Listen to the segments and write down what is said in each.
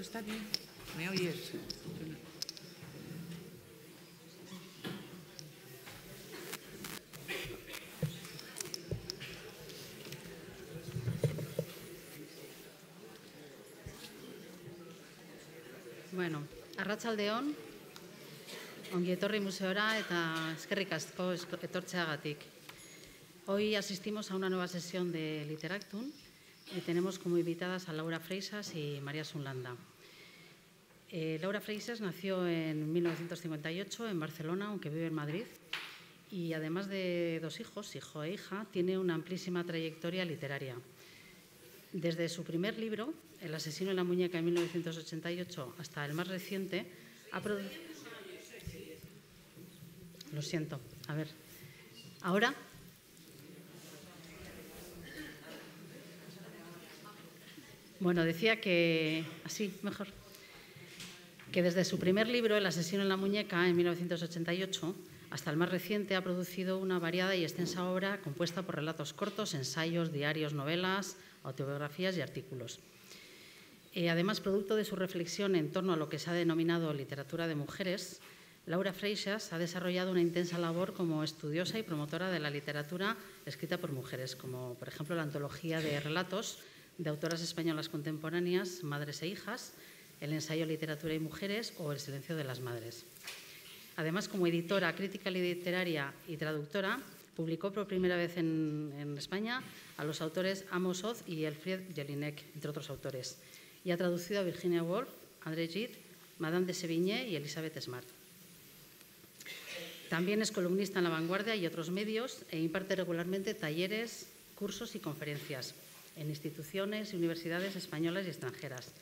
Está bien. ¿Me oyes? Bueno, arratsaldeon, ongi etorri museora eta eskerrik asko etortzeagatik. Hoy asistimos a una nueva sesión de Literactum y tenemos como invitadas a Laura Freisas y María Sunlanda. Eh, Laura Freisas nació en 1958 en Barcelona, aunque vive en Madrid, y además de dos hijos, hijo e hija, tiene una amplísima trayectoria literaria. Desde su primer libro, El asesino en la muñeca en 1988, hasta el más reciente, ha producido... Lo siento, a ver. ¿Ahora? Bueno, decía que... Así, mejor. Que desde su primer libro, El asesino en la muñeca, en 1988, hasta el más reciente, ha producido una variada y extensa obra compuesta por relatos cortos, ensayos, diarios, novelas, autobiografías y artículos. Eh, además, producto de su reflexión en torno a lo que se ha denominado literatura de mujeres, Laura Freixas ha desarrollado una intensa labor como estudiosa y promotora de la literatura escrita por mujeres, como por ejemplo la antología de relatos de autoras españolas contemporáneas, Madres e Hijas, el ensayo Literatura y Mujeres o El silencio de las madres. Además, como editora, crítica literaria y traductora, publicó por primera vez en, España a los autores Amos Oz y Elfried Jelinek, entre otros autores, y ha traducido a Virginia Woolf, André Gide, Madame de Sévigné y Elizabeth Smart. También es columnista en La Vanguardia y otros medios e imparte regularmente talleres, cursos y conferencias en instituciones y universidades españolas y extranjeras.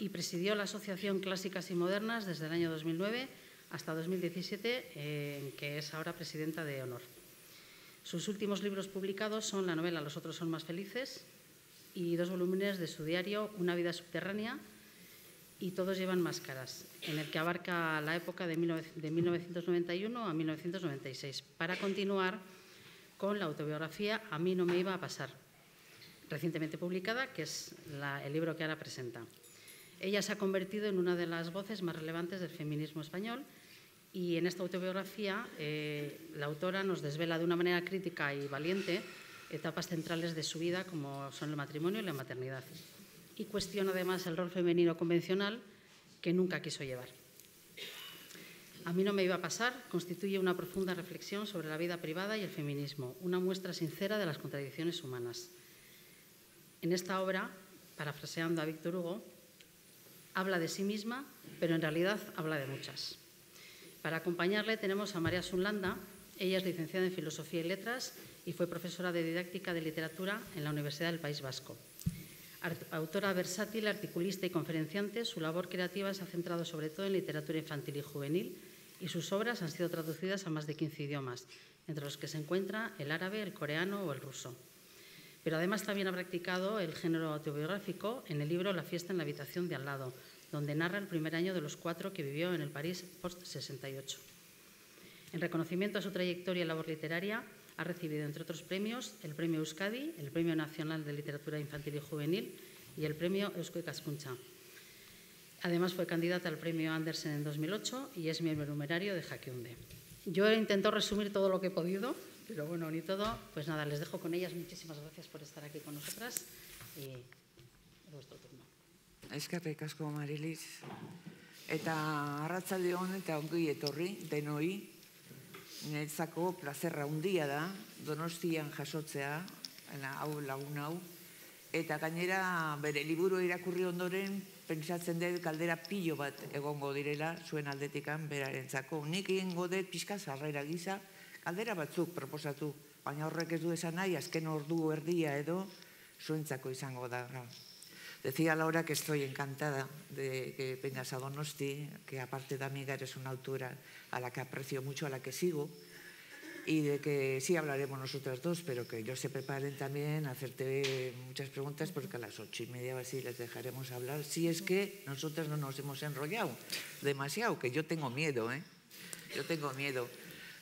Y presidió la Asociación Clásicas y Modernas desde el año 2009 hasta 2017, eh, que es ahora presidenta de honor. Sus últimos libros publicados son la novela Los otros son más felices y dos volúmenes de su diario Una vida subterránea y Todos llevan máscaras, en el que abarca la época de 1991 a 1996, para continuar con la autobiografía A mí no me iba a pasar, recientemente publicada, que es la, el libro que ahora presenta. Ella se ha convertido en una de las voces más relevantes del feminismo español y en esta autobiografía eh, la autora nos desvela de una manera crítica y valiente etapas centrales de su vida como son el matrimonio y la maternidad. Y cuestiona además el rol femenino convencional que nunca quiso llevar. A mí no me iba a pasar, constituye una profunda reflexión sobre la vida privada y el feminismo, una muestra sincera de las contradicciones humanas. En esta obra, parafraseando a Víctor Hugo, habla de sí misma, pero en realidad habla de muchas. Para acompañarle tenemos a María Sunlanda. Ella es licenciada en Filosofía y Letras y fue profesora de Didáctica de Literatura en la Universidad del País Vasco. Autora versátil, articulista y conferenciante, su labor creativa se ha centrado sobre todo en literatura infantil y juvenil y sus obras han sido traducidas a más de 15 idiomas, entre los que se encuentra el árabe, el coreano o el ruso. Pero además también ha practicado el género autobiográfico en el libro La fiesta en la habitación de al lado, donde narra el primer año de los cuatro que vivió en el París post-68. En reconocimiento a su trayectoria y labor literaria, ha recibido, entre otros premios, el Premio Euskadi, el Premio Nacional de Literatura Infantil y Juvenil y el Premio Eusko Ikaskuntza. Además, fue candidata al Premio Andersen en 2008 y es miembro numerario de Jaqueunde. Yo he intentado resumir todo lo que he podido, pero bueno, ni todo. Pues nada, les dejo con ellas. Muchísimas gracias por estar aquí con nosotras y es vuestro turno. Eskerrik asko Marilis. Eta arratzalde hon eta ongi etorri denoi. Niretzako plazerra handia da Donostian jasotzea, hau lagun hau. Eta gainera bere liburu irakurri ondoren pentsatzen dut galdera pilo bat egongo direla zuen aldetikan berarentzako. Nik egingo dut pixka sarrera gisa galdera batzuk proposatu, baina horrek ez du esan nahi azken ordu erdia edo zuentzako izango da. Decía Laura que estoy encantada de que vengas a Donosti, que aparte de amiga eres una autora a la que aprecio mucho, a la que sigo, y de que sí hablaremos nosotras dos, pero que ellos se preparen también a hacerte muchas preguntas, porque a las ocho y media o así les dejaremos hablar, si es que nosotras no nos hemos enrollado demasiado, que yo tengo miedo, ¿eh? Yo tengo miedo.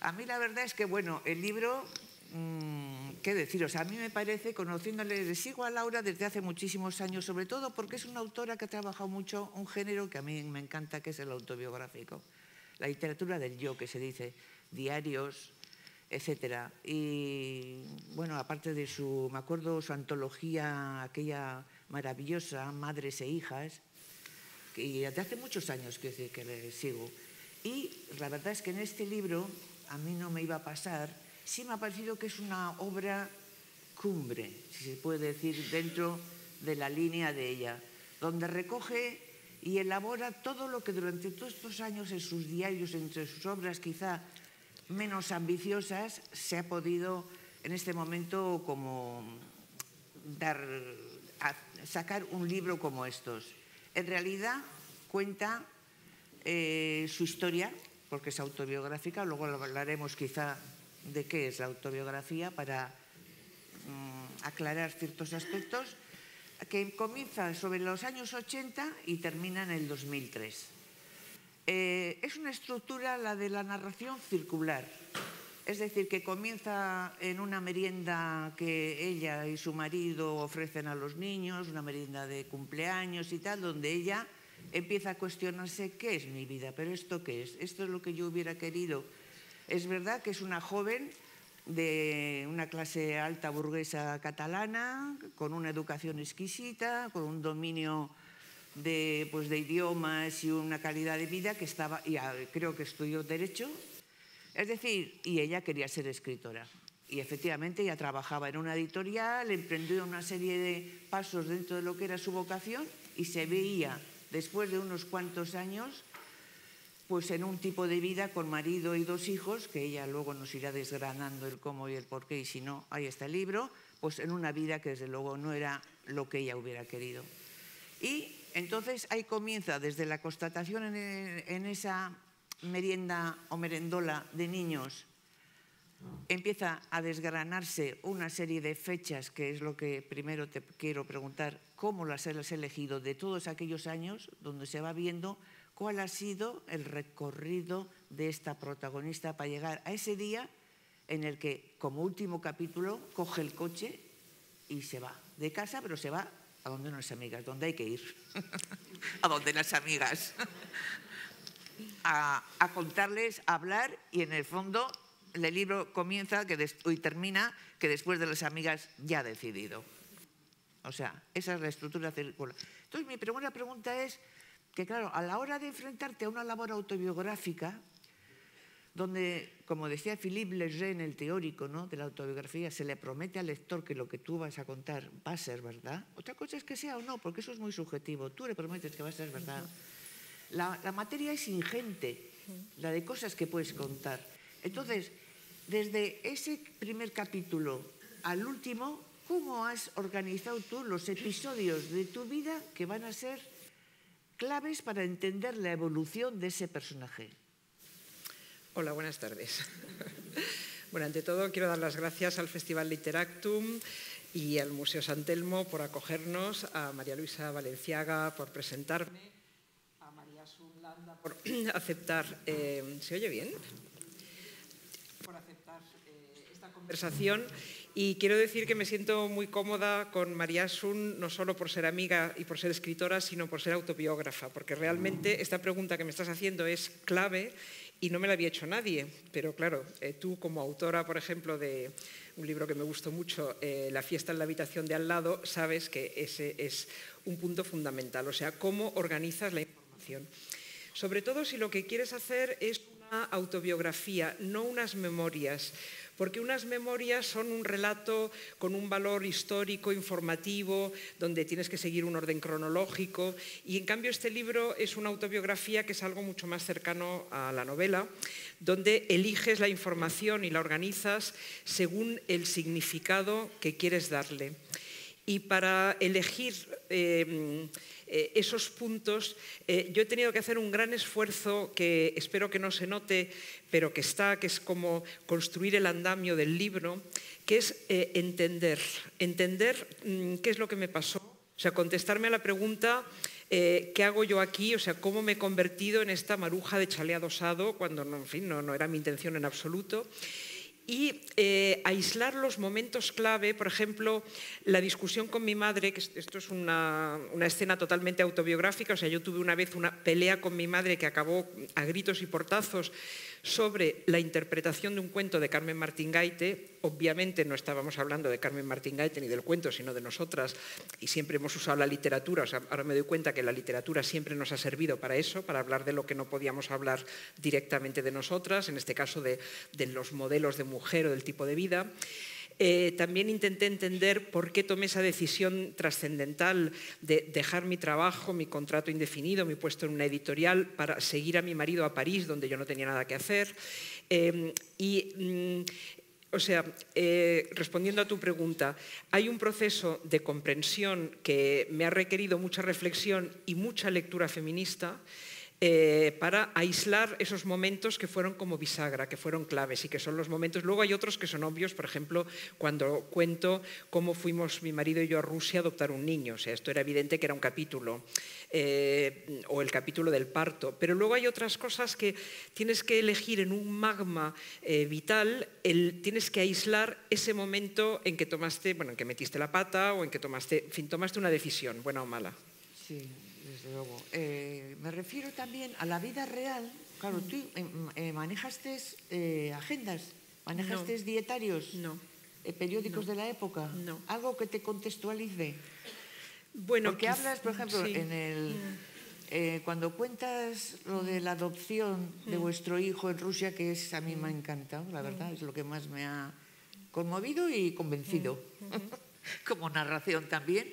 A mí la verdad es que, bueno, el libro, mmm, qué deciros, a mí me parece, conociéndole, le sigo a Laura desde hace muchísimos años, sobre todo porque es una autora que ha trabajado mucho un género que a mí me encanta, que es el autobiográfico. La literatura del yo, que se dice, diarios, etcétera. Y bueno, aparte de su, me acuerdo su antología, aquella maravillosa, Madres e Hijas, y desde hace muchos años que, que le sigo. Y la verdad es que en este libro, a mí no me iba a pasar, sí me ha parecido que es una obra cumbre, si se puede decir, dentro de la línea de ella, donde recoge y elabora todo lo que durante todos estos años en sus diarios, entre sus obras quizá menos ambiciosas, se ha podido en este momento como dar, sacar un libro como estos. En realidad cuenta eh, su historia, porque es autobiográfica, luego hablaremos quizá de qué es la autobiografía para mm, aclarar ciertos aspectos, que comienza sobre los años 80 y termina en el 2003. Eh, es una estructura, la de la narración circular, es decir, que comienza en una merienda que ella y su marido ofrecen a los niños, una merienda de cumpleaños y tal, donde ella empieza a cuestionarse qué es mi vida, pero esto qué es, esto es lo que yo hubiera querido. Es verdad que es una joven de una clase alta burguesa catalana, con una educación exquisita, con un dominio de, pues, de idiomas y una calidad de vida que estaba, y creo que estudió Derecho, es decir, y ella quería ser escritora. Y efectivamente ella trabajaba en una editorial, emprendió una serie de pasos dentro de lo que era su vocación y se veía, después de unos cuantos años, pues en un tipo de vida con marido y dos hijos, que ella luego nos irá desgranando el cómo y el por qué, y si no, ahí está el libro, pues en una vida que desde luego no era lo que ella hubiera querido. Y entonces ahí comienza desde la constatación en, esa merienda o merendola de niños, empieza a desgranarse una serie de fechas, que es lo que primero te quiero preguntar, cómo las has elegido de todos aquellos años, donde se va viendo cuál ha sido el recorrido de esta protagonista para llegar a ese día en el que, como último capítulo, coge el coche y se va de casa, pero se va a donde unas amigas, donde hay que ir, a donde las amigas, a, contarles, a hablar y en el fondo el libro comienza y termina que después de las amigas ya ha decidido. O sea, esa es la estructura circular. Entonces, mi primera pregunta es, que claro, a la hora de enfrentarte a una labor autobiográfica, donde, como decía Philippe Lejeune, el teórico ¿no? de la autobiografía, se le promete al lector que lo que tú vas a contar va a ser verdad. Otra cosa es que sea o no, porque eso es muy subjetivo. Tú le prometes que va a ser verdad. La, la materia es ingente, la de cosas que puedes contar. Entonces, desde ese primer capítulo al último, ¿cómo has organizado tú los episodios de tu vida que van a ser claves para entender la evolución de ese personaje. Hola, buenas tardes. Bueno, ante todo quiero dar las gracias al Festival Literactum y al Museo San Telmo por acogernos, a María Luisa Valenciaga por presentarme, a María Sunlanda por aceptar, eh, ¿se oye bien? Por aceptar eh, esta conversación y quiero decir que me siento muy cómoda con María Sun, no solo por ser amiga y por ser escritora, sino por ser autobiógrafa, porque realmente esta pregunta que me estás haciendo es clave y no me la había hecho nadie. Pero claro, eh, tú como autora, por ejemplo, de un libro que me gustó mucho, eh, La fiesta en la habitación de al lado, sabes que ese es un punto fundamental, o sea, cómo organizas la información. Sobre todo si lo que quieres hacer es una autobiografía, no unas memorias porque unas memorias son un relato con un valor histórico, informativo, donde tienes que seguir un orden cronológico, y en cambio este libro es una autobiografía que es algo mucho más cercano a la novela, donde eliges la información y la organizas según el significado que quieres darle. Y para elegir eh, eh, esos puntos, eh, yo he tenido que hacer un gran esfuerzo que espero que no se note, pero que está, que es como construir el andamio del libro, que es entender, entender mm, qué es lo que me pasó, o sea, contestarme a la pregunta ¿qué hago yo aquí? O sea, ¿cómo me he convertido en esta maruja de chaleado osado cuando, en fin, no, no, era mi intención en absoluto? Y eh, aislar los momentos clave, por ejemplo, la discusión con mi madre, que esto es una, una, escena totalmente autobiográfica, o sea, yo tuve una vez una pelea con mi madre que acabó a gritos y portazos sobre la interpretación de un cuento de Carmen Martín Gaite. Obviamente no estábamos hablando de Carmen Martín Gaite ni del cuento, sino de nosotras, y siempre hemos usado la literatura. O sea, ahora me doy cuenta que la literatura siempre nos ha servido para eso, para hablar de lo que no podíamos hablar directamente de nosotras, en este caso de, de los modelos de mujer o del tipo de vida. Eh, también intenté entender por qué tomé esa decisión trascendental de dejar mi trabajo, mi contrato indefinido, mi puesto en una editorial para seguir a mi marido a París, donde yo no tenía nada que hacer. Eh, y mm, o sea, eh, respondiendo a tu pregunta, hay un proceso de comprensión que me ha requerido mucha reflexión y mucha lectura feminista eh, para aislar esos momentos que fueron como bisagra, que fueron claves y que son los momentos. Luego hay otros que son obvios, por ejemplo, cuando cuento cómo fuimos mi marido y yo a Rusia a adoptar un niño. O sea, esto era evidente que era un capítulo, eh, o el capítulo del parto. Pero luego hay otras cosas que tienes que elegir en un magma eh, vital, tienes que aislar ese momento en que tomaste, bueno, en que metiste la pata o en que tomaste, en fin, tomaste una decisión, buena o mala. Sí. Eh, me refiero también a la vida real. Claro, tú eh, eh, manejaste agendas, manejaste dietarios, no. periódicos de la época, algo que te contextualice. Bueno, Porque hablas, por ejemplo, en el, mm. cuando cuentas lo de la adopción de mm. vuestro hijo en Rusia, que es a mí me ha mm. encantado, la verdad, es lo que más me ha conmovido y convencido, como narración también.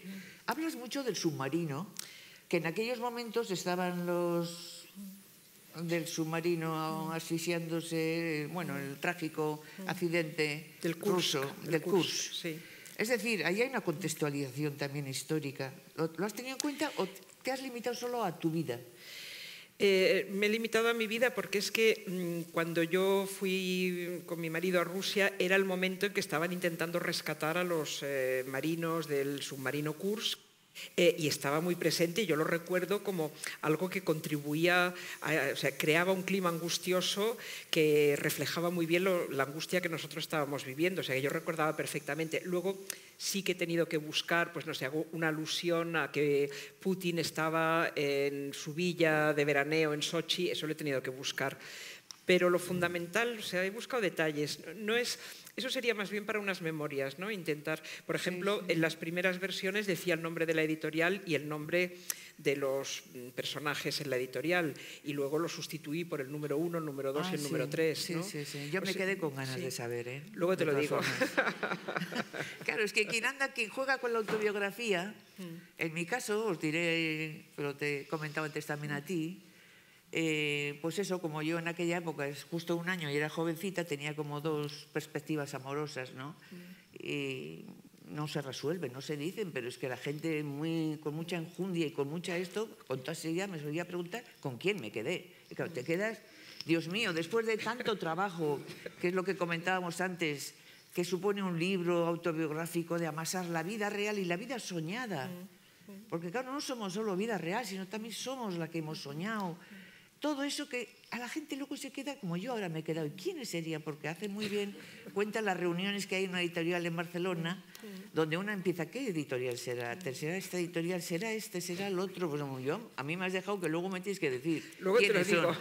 Hablas mucho del submarino que en aquellos momentos estaban los del submarino asfixiándose, bueno, el trágico accidente del curso, del curso. Sí. Es decir, ahí hay una contextualización también histórica. ¿Lo, has tenido en cuenta o te has limitado solo a tu vida? Eh, me he limitado a mi vida porque es que mm, cuando yo fui con mi marido a Rusia era el momento en que estaban intentando rescatar a los eh, marinos del submarino Kursk eh, y estaba muy presente y yo lo recuerdo como algo que contribuía, o sea, creaba un clima angustioso que reflejaba muy bien la angustia que nosotros estábamos viviendo, o sea, que yo recordaba perfectamente. Luego sí que he tenido que buscar, pues no sé, hago una alusión a que Putin estaba en su villa de veraneo en Sochi, eso lo he tenido que buscar. Pero lo fundamental, o sea, he buscado detalles, no es eso sería más bien para unas memorias, ¿no? Intentar, por ejemplo, en las primeras versiones decía el nombre de la editorial y el nombre de los mm, personajes en la editorial y luego lo sustituí por el número uno, el número dos y el ah, número tres. Sí, sí, sí. Yo me quedé con ganas de saber. ¿eh? Luego te lo digo. claro, es que quien anda, quien juega con la autobiografía, mm. en mi caso, os diré, pero te comentaba antes también a ti, eh, pues eso, como yo en aquella época, es justo un año y era jovencita, tenía como dos perspectivas amorosas, ¿no? Mm. Y no se resuelven, no se dicen, pero es que la gente muy, con mucha enjundia y con mucha esto, con toda seguridad me solía preguntar con quién me quedé. Y claro, te quedas, Dios mío, después de tanto trabajo, que es lo que comentábamos antes, que supone un libro autobiográfico de amasar la vida real y la vida soñada. Mm, mm. Porque claro, no somos solo vida real, sino también somos la que hemos soñado todo eso que a la gente luego se queda como yo ahora me he quedado. ¿Y quiénes serían? Porque hace muy bien cuenta las reuniones que hay en una editorial en Barcelona, donde una empieza, ¿qué editorial será? ¿Será esta editorial? ¿Será este? ¿Será el otro? Pues yo, a mí me has dejado que luego me tienes que decir. Luego te lo digo.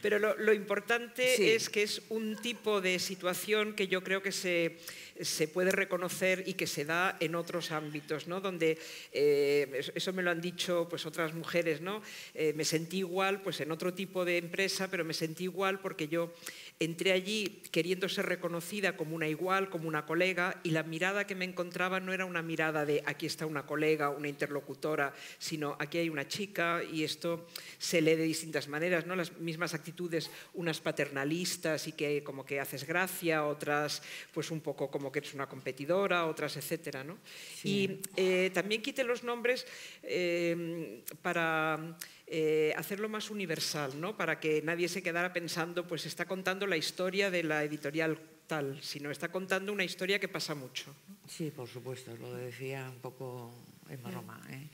Pero lo, importante es que es un tipo de situación que yo creo que se se puede reconocer y que se da en otros ámbitos, ¿no? donde eh, eso me lo han dicho pues, otras mujeres, ¿no? Eh, me sentí igual pues, en otro tipo de empresa, pero me sentí igual porque yo entré allí queriendo ser reconocida como una igual, como una colega, y la mirada que me encontraba no era una mirada de aquí está una colega, una interlocutora, sino aquí hay una chica y esto se lee de distintas maneras, ¿no? las mismas actitudes, unas paternalistas y que como que haces gracia, otras pues un poco como que eres una competidora, otras etcétera. ¿no? Y eh, también quité los nombres eh, para eh, hacerlo más universal, ¿no? para que nadie se quedara pensando, pues está contando la historia de la editorial tal, sino está contando una historia que pasa mucho. Sí, por supuesto, lo decía un poco en broma. ¿eh?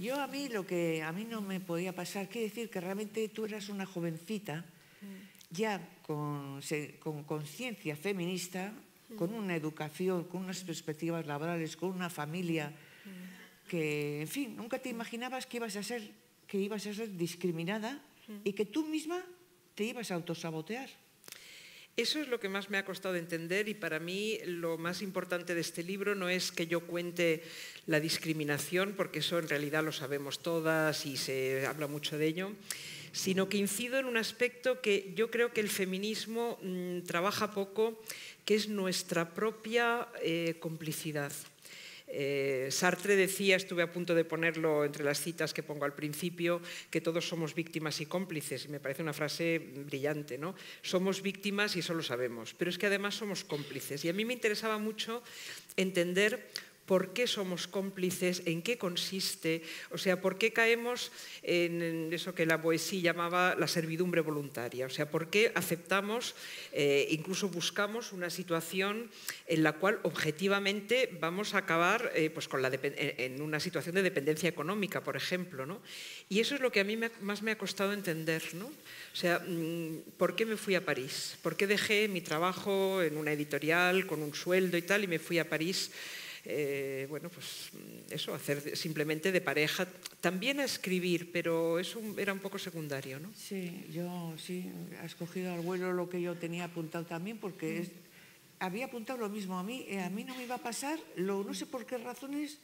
Yo a mí lo que a mí no me podía pasar, quiere decir que realmente tú eras una jovencita ya con, con conciencia feminista, con una educación, con unas perspectivas laborales, con una familia que, en fin, nunca te imaginabas que ibas a ser, que ibas a ser discriminada y que tú misma te ibas a autosabotear. Eso es lo que más me ha costado entender y para mí lo más importante de este libro no es que yo cuente la discriminación, porque eso en realidad lo sabemos todas y se habla mucho de ello, sino que incido en un aspecto que yo creo que el feminismo mmm, trabaja poco, que es nuestra propia eh, complicidad. Eh, Sartre decía, estuve a punto de ponerlo entre las citas que pongo al principio, que todos somos víctimas y cómplices, y me parece una frase brillante, ¿no? Somos víctimas y eso lo sabemos, pero es que además somos cómplices. Y a mí me interesaba mucho entender por qué somos cómplices, en qué consiste, o sea, por qué caemos en eso que la Boesí llamaba la servidumbre voluntaria, o sea, por qué aceptamos, eh, incluso buscamos una situación en la cual objetivamente vamos a acabar eh, pues con la en una situación de dependencia económica, por ejemplo. ¿no? Y eso es lo que a mí más me ha costado entender. ¿no? O sea, mm, ¿por qué me fui a París? ¿Por qué dejé mi trabajo en una editorial con un sueldo y tal y me fui a París? Eh, bueno, pues eso, hacer simplemente de pareja, también a escribir, pero eso era un poco secundario, ¿no? Sí, yo sí, has cogido al vuelo lo que yo tenía apuntado también, porque es, había apuntado lo mismo a mí, eh, a mí no me iba a pasar, lo, no sé por qué razones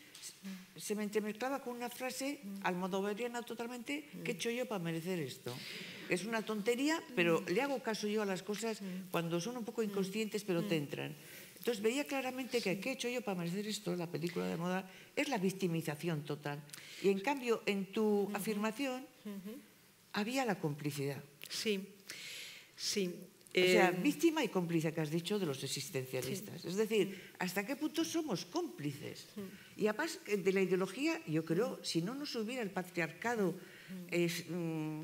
se me entremezclaba con una frase almodovariana totalmente, ¿qué he hecho yo para merecer esto? Es una tontería, pero le hago caso yo a las cosas cuando son un poco inconscientes, pero te entran. Entonces veía claramente que ¿qué he hecho yo para merecer esto? La película de moda es la victimización total. Y en cambio, en tu afirmación había la complicidad. Sí, sí. O sea, eh, víctima y cómplice que has dicho de los existencialistas. Es decir, ¿hasta qué punto somos cómplices? Y además de la ideología, yo creo, si no nos hubiera el patriarcado... Es, mm,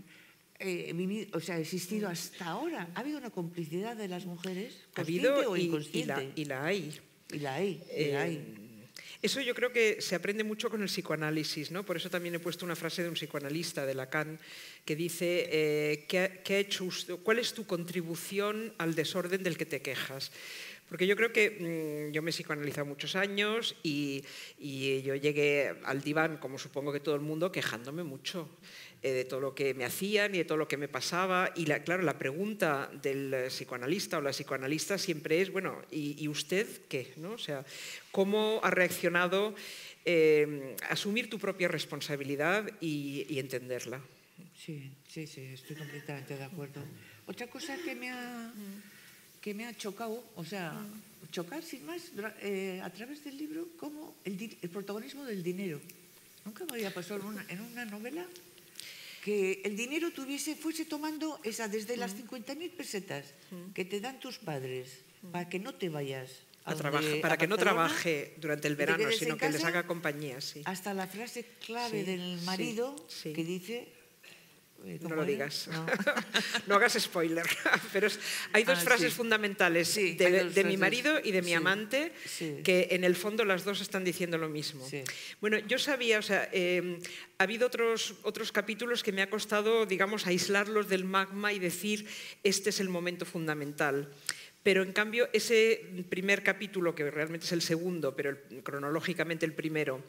eh, vivido, o sea, existido hasta ahora. ¿Ha habido una complicidad de las mujeres? Ha habido o inconsciente? Y, la, hay. Y la hay, y la hay. Eh, eso yo creo que se aprende mucho con el psicoanálisis, ¿no? Por eso también he puesto una frase de un psicoanalista, de Lacan, que dice, eh, ¿qué, qué hecho ¿cuál es tu contribución al desorden del que te quejas? Porque yo creo que mm, yo me he psicoanalizado muchos años y, y, yo llegué al diván, como supongo que todo el mundo, quejándome mucho. Eh, de todo lo que me hacían y de todo lo que me pasaba. Y la, claro, la pregunta del psicoanalista o la psicoanalista siempre es, bueno, ¿y, usted qué? ¿no? O sea, ¿cómo ha reaccionado eh, asumir tu propia responsabilidad y, entenderla? Sí, sí, sí, estoy completamente de acuerdo. Otra cosa que me ha, que me ha chocado, o sea, chocar sin más, eh, a través del libro, como el, el, protagonismo del dinero. Nunca me había pasado en una, en una novela que el dinero tuviese, fuese tomando esa desde las 50.000 pesetas que te dan tus padres para que no te vayas a, trabajar, para que no trabaje durante el verano, sino que les haga compañía. Sí. Hasta la frase clave del marido que dice no lo digas. No. hagas spoiler. Pero hay dos ah, frases fundamentales de, mi marido y de mi amante que en el fondo las dos están diciendo lo mismo. Bueno, yo sabía, o sea, em, ha habido otros, otros capítulos que me ha costado, digamos, aislarlos del magma y decir, este es el momento fundamental. Pero en cambio, ese primer capítulo, que realmente es el segundo, pero cronológicamente el primero,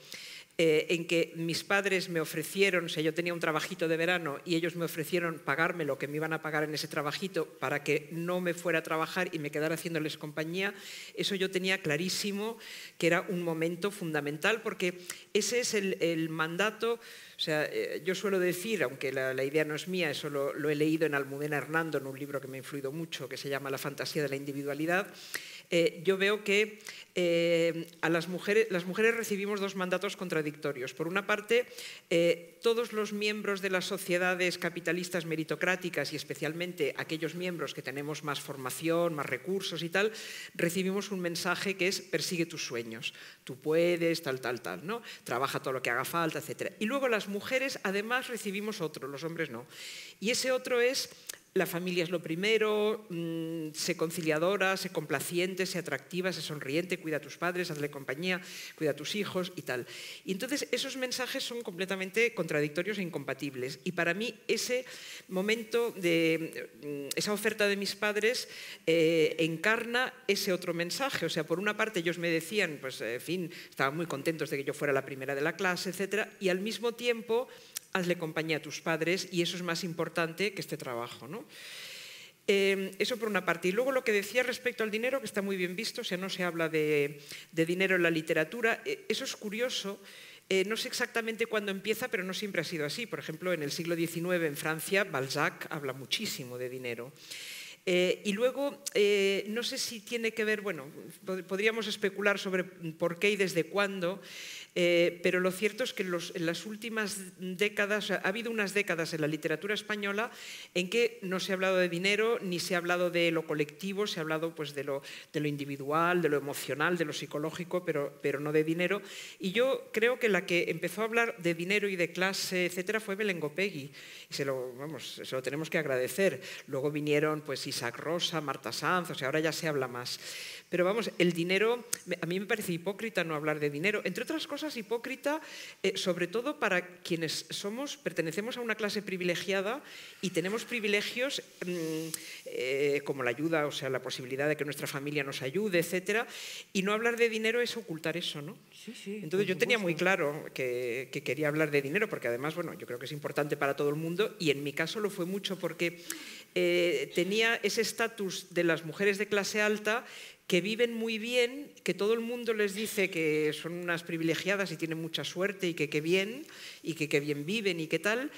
eh, en que mis padres me ofrecieron, o sea, yo tenía un trabajito de verano y ellos me ofrecieron pagarme lo que me iban a pagar en ese trabajito para que no me fuera a trabajar y me quedara haciéndoles compañía, eso yo tenía clarísimo que era un momento fundamental porque ese es el, mandato, o sea, eh, yo suelo decir, aunque la, idea no es mía, eso lo, lo he leído en Almudena Hernando, en un libro que me ha influido mucho, que se llama La fantasía de la individualidad, eh, yo veo que eh, a las mujeres, las mujeres recibimos dos mandatos contradictorios. Por una parte, eh, todos los miembros de las sociedades capitalistas meritocráticas y especialmente aquellos miembros que tenemos más formación, más recursos y tal, recibimos un mensaje que es persigue tus sueños. Tú puedes, tal, tal, tal, ¿no? Trabaja todo lo que haga falta, etc. Y luego las mujeres además recibimos otro, los hombres no. Y ese otro es la familia es lo primero, mm, sé conciliadora, sé complaciente, sé atractiva, sé sonriente, cuida a tus padres, hazle compañía, cuida a tus hijos y tal. Y entonces esos mensajes son completamente contradictorios e incompatibles. Y para mí ese momento de mm, esa oferta de mis padres eh, encarna ese otro mensaje. O sea, por una parte ellos me decían, pues en fin, estaban muy contentos de que yo fuera la primera de la clase, etcétera, y al mismo tiempo hazle compañía a tus padres y eso es más importante que este trabajo. ¿no? Eh, eso por una parte. Y luego lo que decía respecto al dinero, que está muy bien visto, o sea, no se habla de, dinero en la literatura, eh, eso es curioso. Eh, no sé exactamente cuándo empieza, pero no siempre ha sido así. Por ejemplo, en el siglo XIX en Francia, Balzac habla muchísimo de dinero. y luego, no sé si tiene que ver, bueno, podríamos especular sobre por qué y desde cuándo, eh, pero lo cierto es que en, las últimas décadas, ha habido unas décadas en la literatura española en que no se ha hablado de dinero ni se ha hablado de lo colectivo, se ha hablado pues, de, lo, individual, de lo emocional, de lo psicológico, pero, no de dinero. Y yo creo que la que empezó a hablar de dinero y de clase, etcétera, fue Belén Gopegui. Y se lo, vamos, se lo tenemos que agradecer. Luego vinieron pues, Isaac Rosa, Marta Sanz, o sea, ahora ya se habla más. Pero vamos, el dinero, a mí me parece hipócrita no hablar de dinero. Entre otras cosas, hipócrita, eh, sobre todo para quienes somos, pertenecemos a una clase privilegiada y tenemos privilegios mm, eh, como la ayuda, o sea, la posibilidad de que nuestra familia nos ayude, etcétera. Y no hablar de dinero es ocultar eso, ¿no? Sí, sí, Entonces yo tenía muy claro que, quería hablar de dinero, porque además, bueno, yo creo que es importante para todo el mundo y en mi caso lo fue mucho porque eh, tenía ese estatus de las mujeres de clase alta que viven muy bien, que todo el mundo les dice que son unas privilegiadas y tienen mucha suerte y que qué bien, y que qué bien viven y qué tal,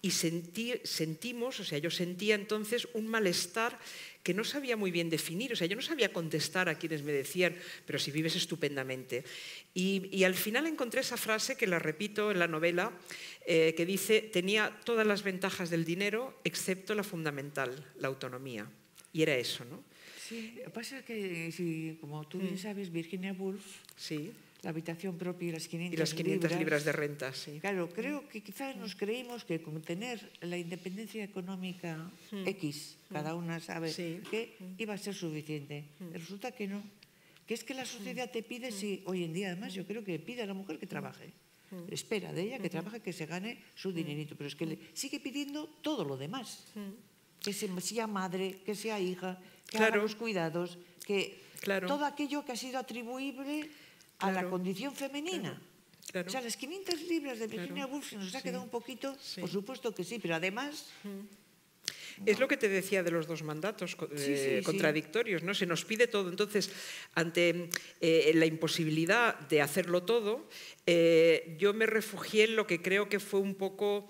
y sentimos, o sea, yo sentía entonces un malestar que no sabía muy bien definir, o sea, yo no sabía contestar a quienes me decían, pero si vives estupendamente. Y, al final encontré esa frase que la repito en la novela, eh, que dice, tenía todas las ventajas del dinero, excepto la fundamental, la autonomía. Y era eso, ¿no? Sí, pasa que, si, como tú bien mm. sabes, Virginia Woolf, sí. la habitación propia y las 500, y las 500 libras, de renta. Sí. Claro, creo que quizás nos creímos que con tener la independencia económica mm. X, mm. cada una sabe que iba a ser suficiente. Resulta que no. Que es que la sociedad te pide, si hoy en día además yo creo que pide a la mujer que trabaje. Espera de ella que trabaje, que se gane su dinerito, pero es que le sigue pidiendo todo lo demás. Que sea madre, que sea hija, claro. los cuidados, que todo aquello que ha sido atribuible a la condición femenina. O sea, las 500 libras de Virginia Woolf nos ha quedado un poquito, por supuesto que sí, pero además... Es lo que te decía de los dos mandatos eh, contradictorios, ¿no? Se nos pide todo. Entonces, ante eh, la imposibilidad de hacerlo todo, eh, yo me refugié en lo que creo que fue un poco,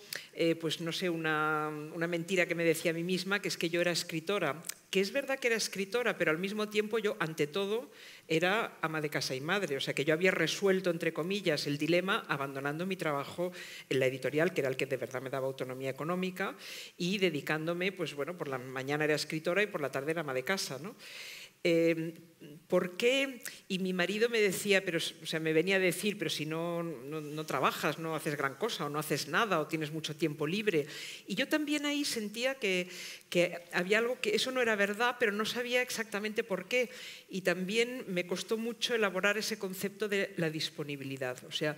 pues no sé, una, una mentira que me decía a mí misma, que es que yo era escritora que es verdad que era escritora, pero al mismo tiempo yo, ante todo, era ama de casa y madre. O sea, que yo había resuelto, entre comillas, el dilema abandonando mi trabajo en la editorial, que era el que de verdad me daba autonomía económica, y dedicándome, pues bueno, por la mañana era escritora y por la tarde era ama de casa. ¿no? Em, ¿por qué? Y mi marido me decía, pero, o sea, me venía a decir, pero si no, no, trabajas, no haces gran cosa, o no haces nada, o tienes mucho tiempo libre. Y yo también ahí sentía que, que había algo que eso no era verdad, pero no sabía exactamente por qué. Y también me costó mucho elaborar ese concepto de la disponibilidad. O sea,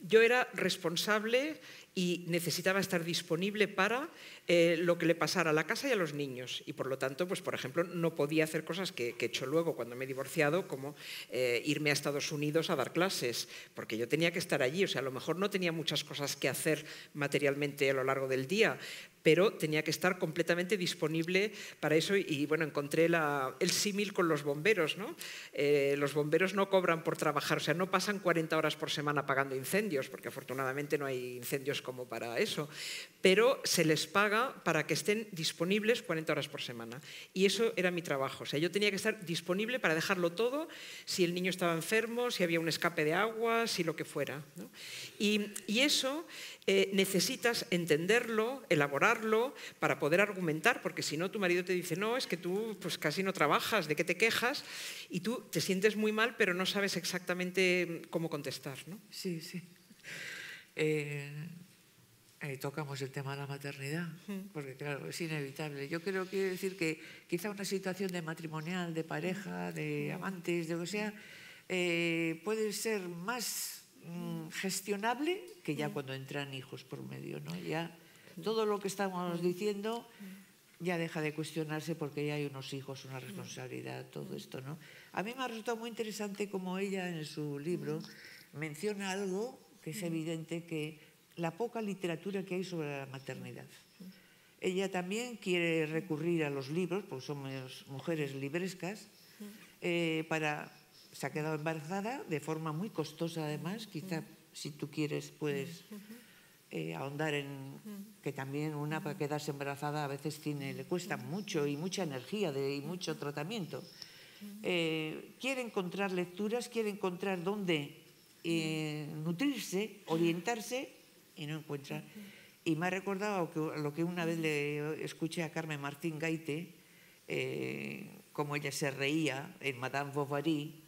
yo era responsable y necesitaba estar disponible para eh, lo que le pasara a la casa y a los niños. Y por lo tanto, pues, por ejemplo, no podía hacer cosas que, he hecho luego cuando me he divorciado, como eh, irme a Estados Unidos a dar clases, porque yo tenía que estar allí. O sea, a lo mejor no tenía muchas cosas que hacer materialmente a lo largo del día, pero tenía que estar completamente disponible para eso y, bueno, encontré el símil con los bomberos. Eh, los bomberos no cobran por trabajar, o sea, no pasan 40 horas por semana apagando incendios, porque afortunadamente no hay incendios como para eso, pero se les paga para que estén disponibles 40 horas por semana. Y eso era mi trabajo, o sea, yo tenía que estar disponible para dejarlo todo si el niño estaba enfermo, si había un escape de agua, si lo que fuera. Y, y eso eh, necesitas entenderlo, elaborarlo, para poder argumentar, porque si no tu marido te dice, no, es que tú pues, casi no trabajas, ¿de qué te quejas? Y tú te sientes muy mal, pero no sabes exactamente cómo contestar. ¿no? Sí, sí. Eh, eh, tocamos el tema de la maternidad, porque claro, es inevitable. Yo creo que decir que quizá una situación de matrimonial, de pareja, de amantes, de lo que sea, eh, puede ser más mm, gestionable que ya cuando entran hijos por medio, ¿no? Ya todo lo que estamos diciendo ya deja de cuestionarse porque ya hay unos hijos, una responsabilidad, todo esto, ¿no? A mí me ha resultado muy interesante como ella en su libro menciona algo que es evidente que la poca literatura que hay sobre la maternidad. Ella también quiere recurrir a los libros, porque somos mujeres librescas, eh, para se ha quedado embarazada de forma muy costosa además, quizá si tú quieres puedes eh, ahondar en que también una para quedarse embarazada a veces tiene, le cuesta mucho y mucha energía de, y mucho tratamiento. Eh, quiere encontrar lecturas, quiere encontrar dónde eh, nutrirse, orientarse y no encuentra. Y me ha recordado que, lo que una vez le escuché a Carmen Martín Gaite, como ella se reía en Madame Bovary,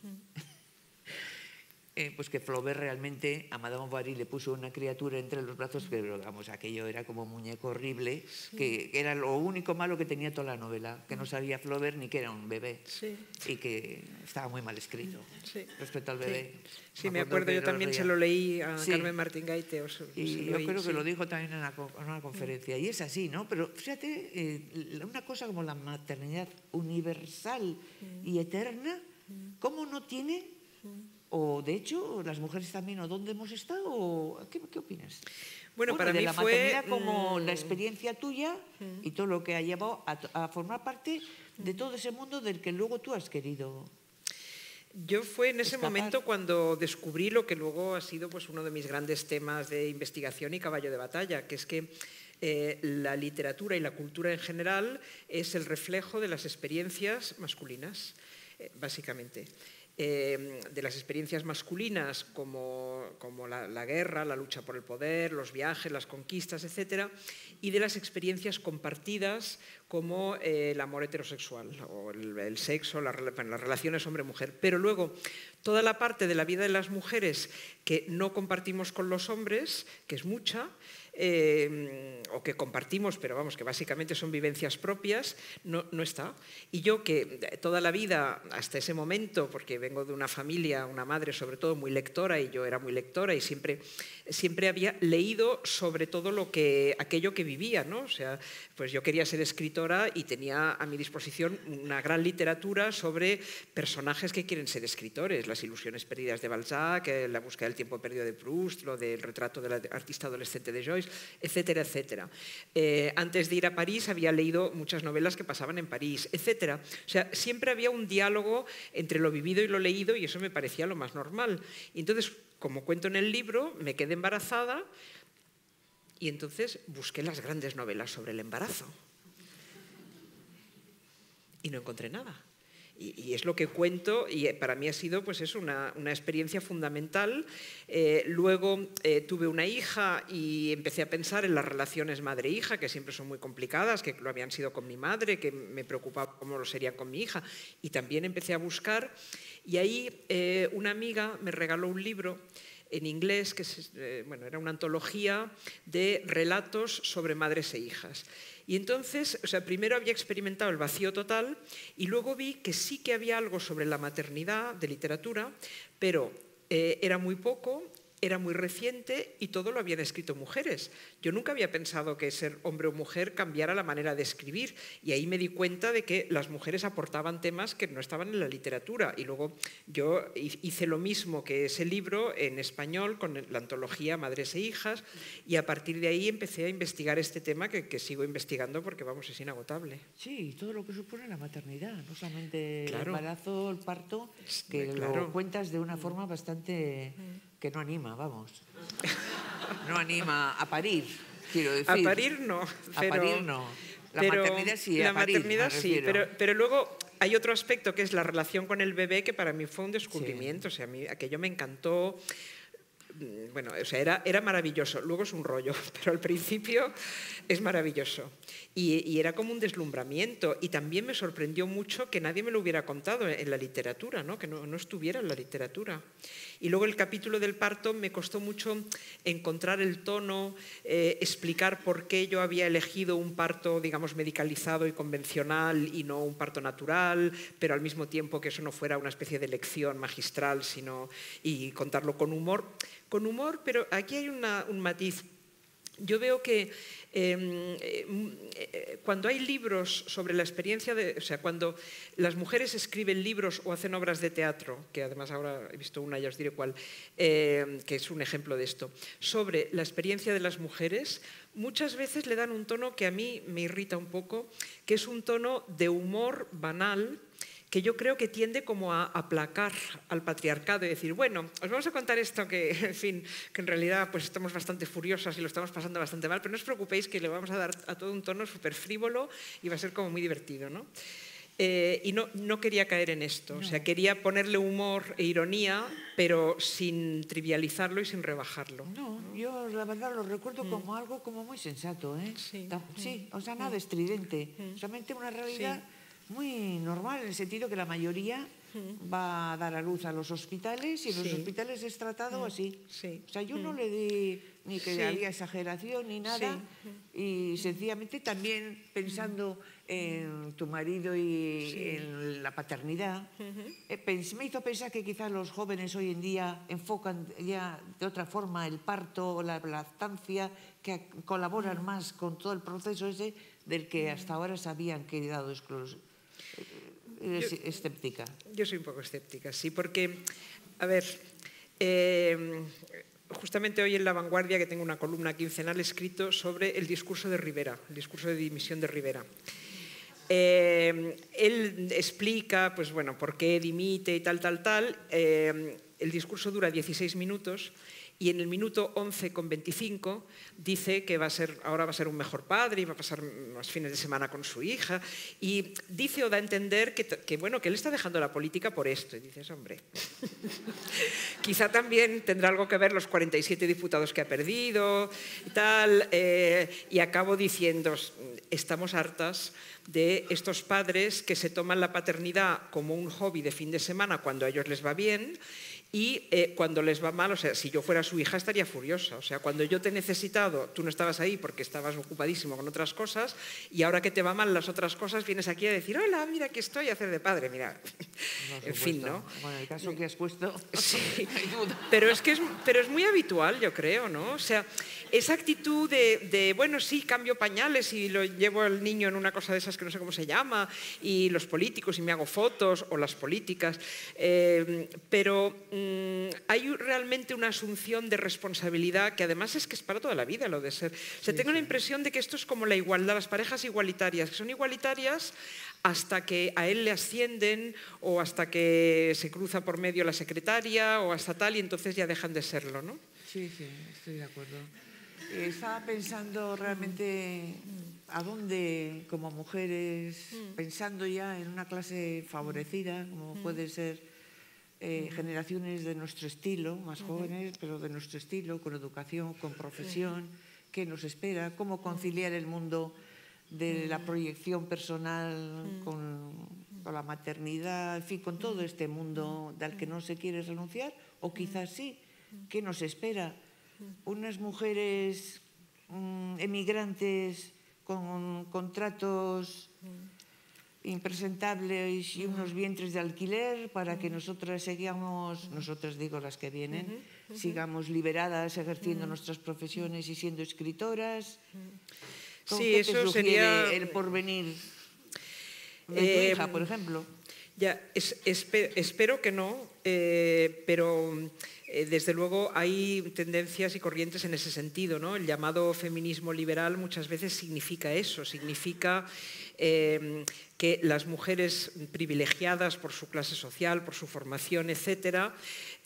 eh, pues que Flaubert realmente a Madame Bovary le puso una criatura entre los brazos, pero vamos, aquello era como muñeco horrible, que era lo único malo que tenía toda la novela, que no sabía Flaubert ni que era un bebé. Y que estaba muy mal escrito respecto al bebé. Sí, me, acuerdo, yo también se lo leí a Carmen Martín Gaite. y yo creo que lo dijo también en una, conferencia, y es así, ¿no? Pero fíjate, eh, una cosa como la maternidad universal y eterna, ¿cómo no tiene o de hecho, las mujeres también, ¿o dónde hemos estado? ¿Qué, qué opinas? Bueno, para de mí la fue como la experiencia tuya y todo lo que ha llevado a, formar parte de todo ese mundo del que luego tú has querido. Yo fue en ese momento cuando descubrí lo que luego ha sido pues, uno de mis grandes temas de investigación y caballo de batalla, que es que eh, la literatura y la cultura en general es el reflejo de las experiencias masculinas, eh, básicamente. Em, de las experiencias masculinas como, la, guerra, la lucha por el poder, los viajes, las conquistas, etc., y de las experiencias compartidas como eh, el amor heterosexual o el, sexo, las relaciones hombre-mujer. Pero luego, toda la parte de la vida de las mujeres que no compartimos con los hombres, que es mucha, Em, o que compartimos, pero vamos, que básicamente son vivencias propias, no, no, está. Y yo que toda la vida, hasta ese momento, porque vengo de una familia, una madre sobre todo muy lectora, y yo era muy lectora, y siempre, siempre había leído sobre todo lo que, aquello que vivía, ¿no? O sea, pues yo quería ser escritora y tenía a mi disposición una gran literatura sobre personajes que quieren ser escritores, las ilusiones perdidas de Balzac, eh, la búsqueda del tiempo perdido de Proust, lo del retrato del artista adolescente de Joyce, etcétera, etcétera. Eh, antes de ir a París había leído muchas novelas que pasaban en París, etcétera. O sea, siempre había un diálogo entre lo vivido y lo leído y eso me parecía lo más normal. Y entonces, como cuento en el libro, me quedé embarazada y entonces busqué las grandes novelas sobre el embarazo. Y no encontré nada y, es lo que cuento y eh, para mí ha sido pues es una, experiencia fundamental. Eh, luego eh, tuve una hija y empecé a pensar en las relaciones madre-hija, que siempre son muy complicadas, que lo habían sido con mi madre, que me preocupaba cómo lo serían con mi hija. Y también empecé a buscar y ahí una amiga me regaló un libro en inglés, que bueno, era una antología de relatos sobre madres e hijas. Y entonces, o sea, primero había experimentado el vacío total y luego vi que sí que había algo sobre la maternidad de literatura, pero eh, era muy poco era muy reciente y todo lo habían escrito mujeres. Yo nunca había pensado que ser hombre o mujer cambiara la manera de escribir y ahí me di cuenta de que las mujeres aportaban temas que no estaban en la literatura. Y luego yo hice lo mismo que ese libro en español con la antología Madres e Hijas y a partir de ahí empecé a investigar este tema que, sigo investigando porque vamos, es inagotable. Sí, todo lo que supone la maternidad, no solamente el embarazo, el parto, que lo cuentas de una forma bastante que no anima, vamos. No anima a parir, quiero decir. A parir no. Pero, a parir no. La maternidad sí, la maternidad sí, pero, pero luego hay otro aspecto que es la relación con el bebé que para mí fue un descubrimiento. O sea, a mí aquello me encantó mm, bueno, o sea, era, era maravilloso. Luego es un rollo, pero al principio es maravilloso. Y, era como un deslumbramiento. Y también me sorprendió mucho que nadie me lo hubiera contado en la literatura, ¿no? que no, estuviera en la literatura. Y luego el capítulo del parto me costó mucho encontrar el tono, eh, explicar por qué yo había elegido un parto, digamos, medicalizado y convencional y no un parto natural, pero al mismo tiempo que eso no fuera una especie de lección magistral, sino y contarlo con humor. Con humor, pero aquí hay un matiz. Yo veo que Em, eh, cuando hay libros sobre la experiencia de, o sea, cuando las mujeres escriben libros o hacen obras de teatro, que además ahora he visto una, ya os diré cuál, em, que es un ejemplo de esto, sobre la experiencia de las mujeres, muchas veces le dan un tono que a mí me irrita un poco, que es un tono de humor banal, que yo creo que tiende como a aplacar al patriarcado y decir, bueno, os vamos a contar esto que, en fin, que en realidad pues estamos bastante furiosas y lo estamos pasando bastante mal, pero no os preocupéis que le vamos a dar a todo un tono súper frívolo y va a ser como muy divertido, ¿no? Eh, y no, no, quería caer en esto, o sea, quería ponerle humor e ironía, pero sin trivializarlo y sin rebajarlo. No, yo la verdad lo recuerdo mm. como algo como muy sensato, ¿eh? Sí, sí o sea, nada mm. estridente, mm. solamente una realidad muy normal, en el sentido que la mayoría va a dar a luz a los hospitales y en los hospitales es tratado así. O sea, yo no le di ni que había exageración ni nada y sencillamente también pensando en tu marido y en la paternidad, eh, me hizo pensar que quizás los jóvenes hoy en día enfocan ya de otra forma el parto o la lactancia, que colaboran más con todo el proceso ese del que hasta ahora se habían quedado excluidos ¿Eres escéptica? Yo soy un poco escéptica, sí, porque, a ver, eh, justamente hoy en La Vanguardia, que tengo una columna quincenal, escrito sobre el discurso de Rivera, el discurso de dimisión de Rivera. Eh, él explica, pues bueno, por qué dimite y tal, tal, tal. Eh, el discurso dura 16 minutos y en el minuto 11 con 25 dice que ahora va a ser un mejor padre y va a pasar más fines de semana con su hija y dice o da a entender que, bueno, que él está dejando la política por esto. Y dices, hombre, quizá también tendrá algo que ver los 47 diputados que ha perdido y tal. Eh, y acabo diciendo, estamos hartas de estos padres que se toman la paternidad como un hobby de fin de semana cuando a ellos les va bien y eh, cuando les va mal, o sea, si yo fuera su hija estaría furiosa. O sea, cuando yo te he necesitado, tú no estabas ahí porque estabas ocupadísimo con otras cosas y ahora que te va mal las otras cosas, vienes aquí a decir, hola, mira, aquí estoy a hacer de padre, mira. En fin, ¿no? Bueno, el caso que has puesto, sí. pero, es que es, pero es muy habitual, yo creo, ¿no? O sea, esa actitud de, bueno, sí, cambio pañales y lo llevo al niño en una cosa de esas que no sé cómo se llama, y los políticos y me hago fotos, o las políticas, eh, pero mm, hay realmente una asunción de responsabilidad que además es que es para toda la vida lo de ser. O sea, tengo la impresión de que esto es como la igualdad, las parejas igualitarias, que son igualitarias hasta que a él le ascienden o hasta que se cruza por medio la secretaria o hasta tal y entonces ya dejan de serlo, ¿no? Sí, sí, estoy de acuerdo. Estaba pensando realmente a dónde, como mujeres, mm. pensando ya en una clase favorecida, como mm. puede ser eh, generaciones de nuestro estilo, más jóvenes, pero de nuestro estilo, con educación, con profesión, qué nos espera, cómo conciliar el mundo de la proyección personal con, con, la maternidad, en fin, con todo este mundo al que no se quiere renunciar, o quizás sí, qué nos espera unas mujeres mm, emigrantes con contratos impresentables y unos vientres de alquiler para que nosotras sigamos, nosotras digo las que vienen, sigamos liberadas ejerciendo nuestras profesiones y siendo escritoras. Sí, eso sería el porvenir de tu eh, hija, por ejemplo. Ya, espero que no, eh, pero eh, desde luego hay tendencias y corrientes en ese sentido. ¿no? El llamado feminismo liberal muchas veces significa eso, significa em, que las mujeres privilegiadas por su clase social, por su formación, etcétera,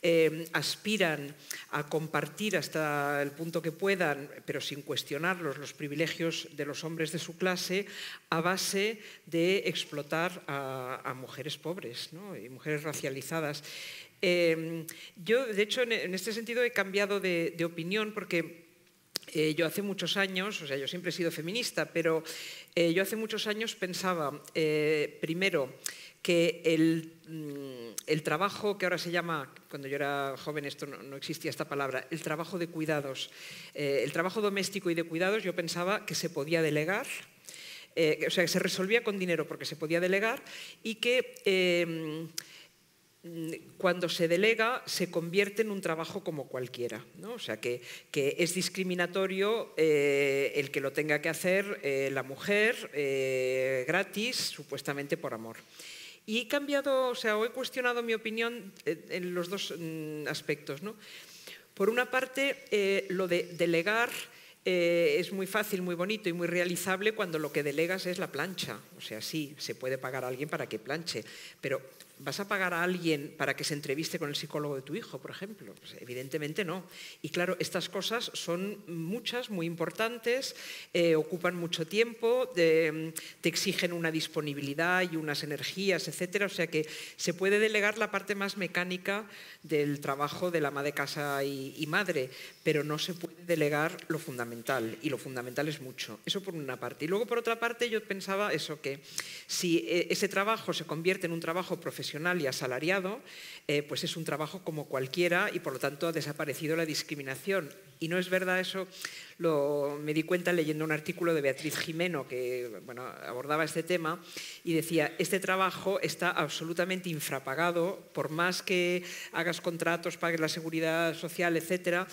em, aspiran a compartir hasta el punto que puedan, pero sin cuestionarlos, los privilegios de los hombres de su clase a base de explotar a, mujeres pobres y mujeres racializadas. Eh, yo, de hecho, en, este sentido he cambiado de, opinión porque eh, yo hace muchos años, o sea, yo siempre he sido feminista, pero eh, yo hace muchos años pensaba, primero, que mm, el, trabajo que ahora se llama, cuando yo era joven esto no, existía esta palabra, el trabajo de cuidados, el trabajo doméstico y de cuidados, yo pensaba que se podía delegar, o sea, que se resolvía con dinero porque se podía delegar y que Mm, cuando se delega se convierte en un trabajo como cualquiera. ¿no? O sea, que, es discriminatorio eh, el que lo tenga que hacer eh, la mujer eh, gratis, supuestamente por amor. Y he cambiado, o sea, he cuestionado mi opinión en los dos mm, aspectos. ¿no? Por una parte, lo de delegar es muy fácil, muy bonito y muy realizable cuando lo que delegas es la plancha. O sea, sí, se puede pagar a alguien para que planche, pero ¿Vas a pagar a alguien para que se entreviste con el psicólogo de tu hijo, por ejemplo? Pues evidentemente no. Y claro, estas cosas son muchas, muy importantes, eh, ocupan mucho tiempo, te exigen una disponibilidad y unas energías, etc. O sea que se puede delegar la parte más mecánica del trabajo de la ama de casa y, madre, pero no se puede delegar lo fundamental, y lo fundamental es mucho. Eso por una parte. Y luego, por otra parte, yo pensaba eso, que si eh, ese trabajo se convierte en un trabajo y asalariado, eh, pues es un trabajo como cualquiera y por lo tanto ha desaparecido la discriminación. Y no es verdad eso, lo, me di cuenta leyendo un artículo de Beatriz Jimeno que bueno, abordaba este tema y decía, este trabajo está absolutamente infrapagado, por más que hagas contratos, pagues la seguridad social, etcétera,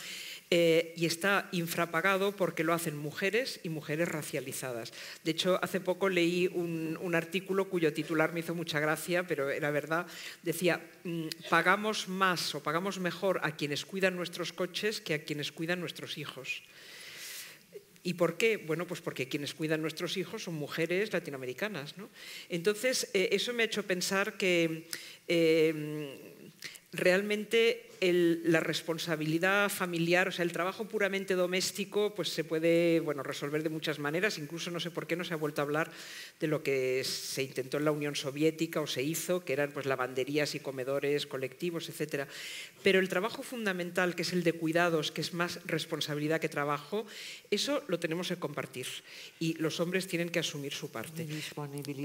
eh, y está infrapagado porque lo hacen mujeres y mujeres racializadas. De hecho, hace poco leí un, artículo cuyo titular me hizo mucha gracia, pero era verdad. Decía, mm, pagamos más o pagamos mejor a quienes cuidan nuestros coches que a quienes cuidan nuestros hijos. ¿Y por qué? Bueno, pues porque quienes cuidan nuestros hijos son mujeres latinoamericanas. Entonces, eh, eso me ha hecho pensar que eh, realmente la responsabilidad familiar, o sea, el trabajo puramente doméstico, pues se puede bueno, resolver de muchas maneras. Incluso no sé por qué no se ha vuelto a hablar de lo que se intentó en la Unión Soviética o se hizo, que eran pues lavanderías y comedores colectivos, etc. Pero el trabajo fundamental, que es el de cuidados, que es más responsabilidad que trabajo, eso lo tenemos que compartir y los hombres tienen que asumir su parte.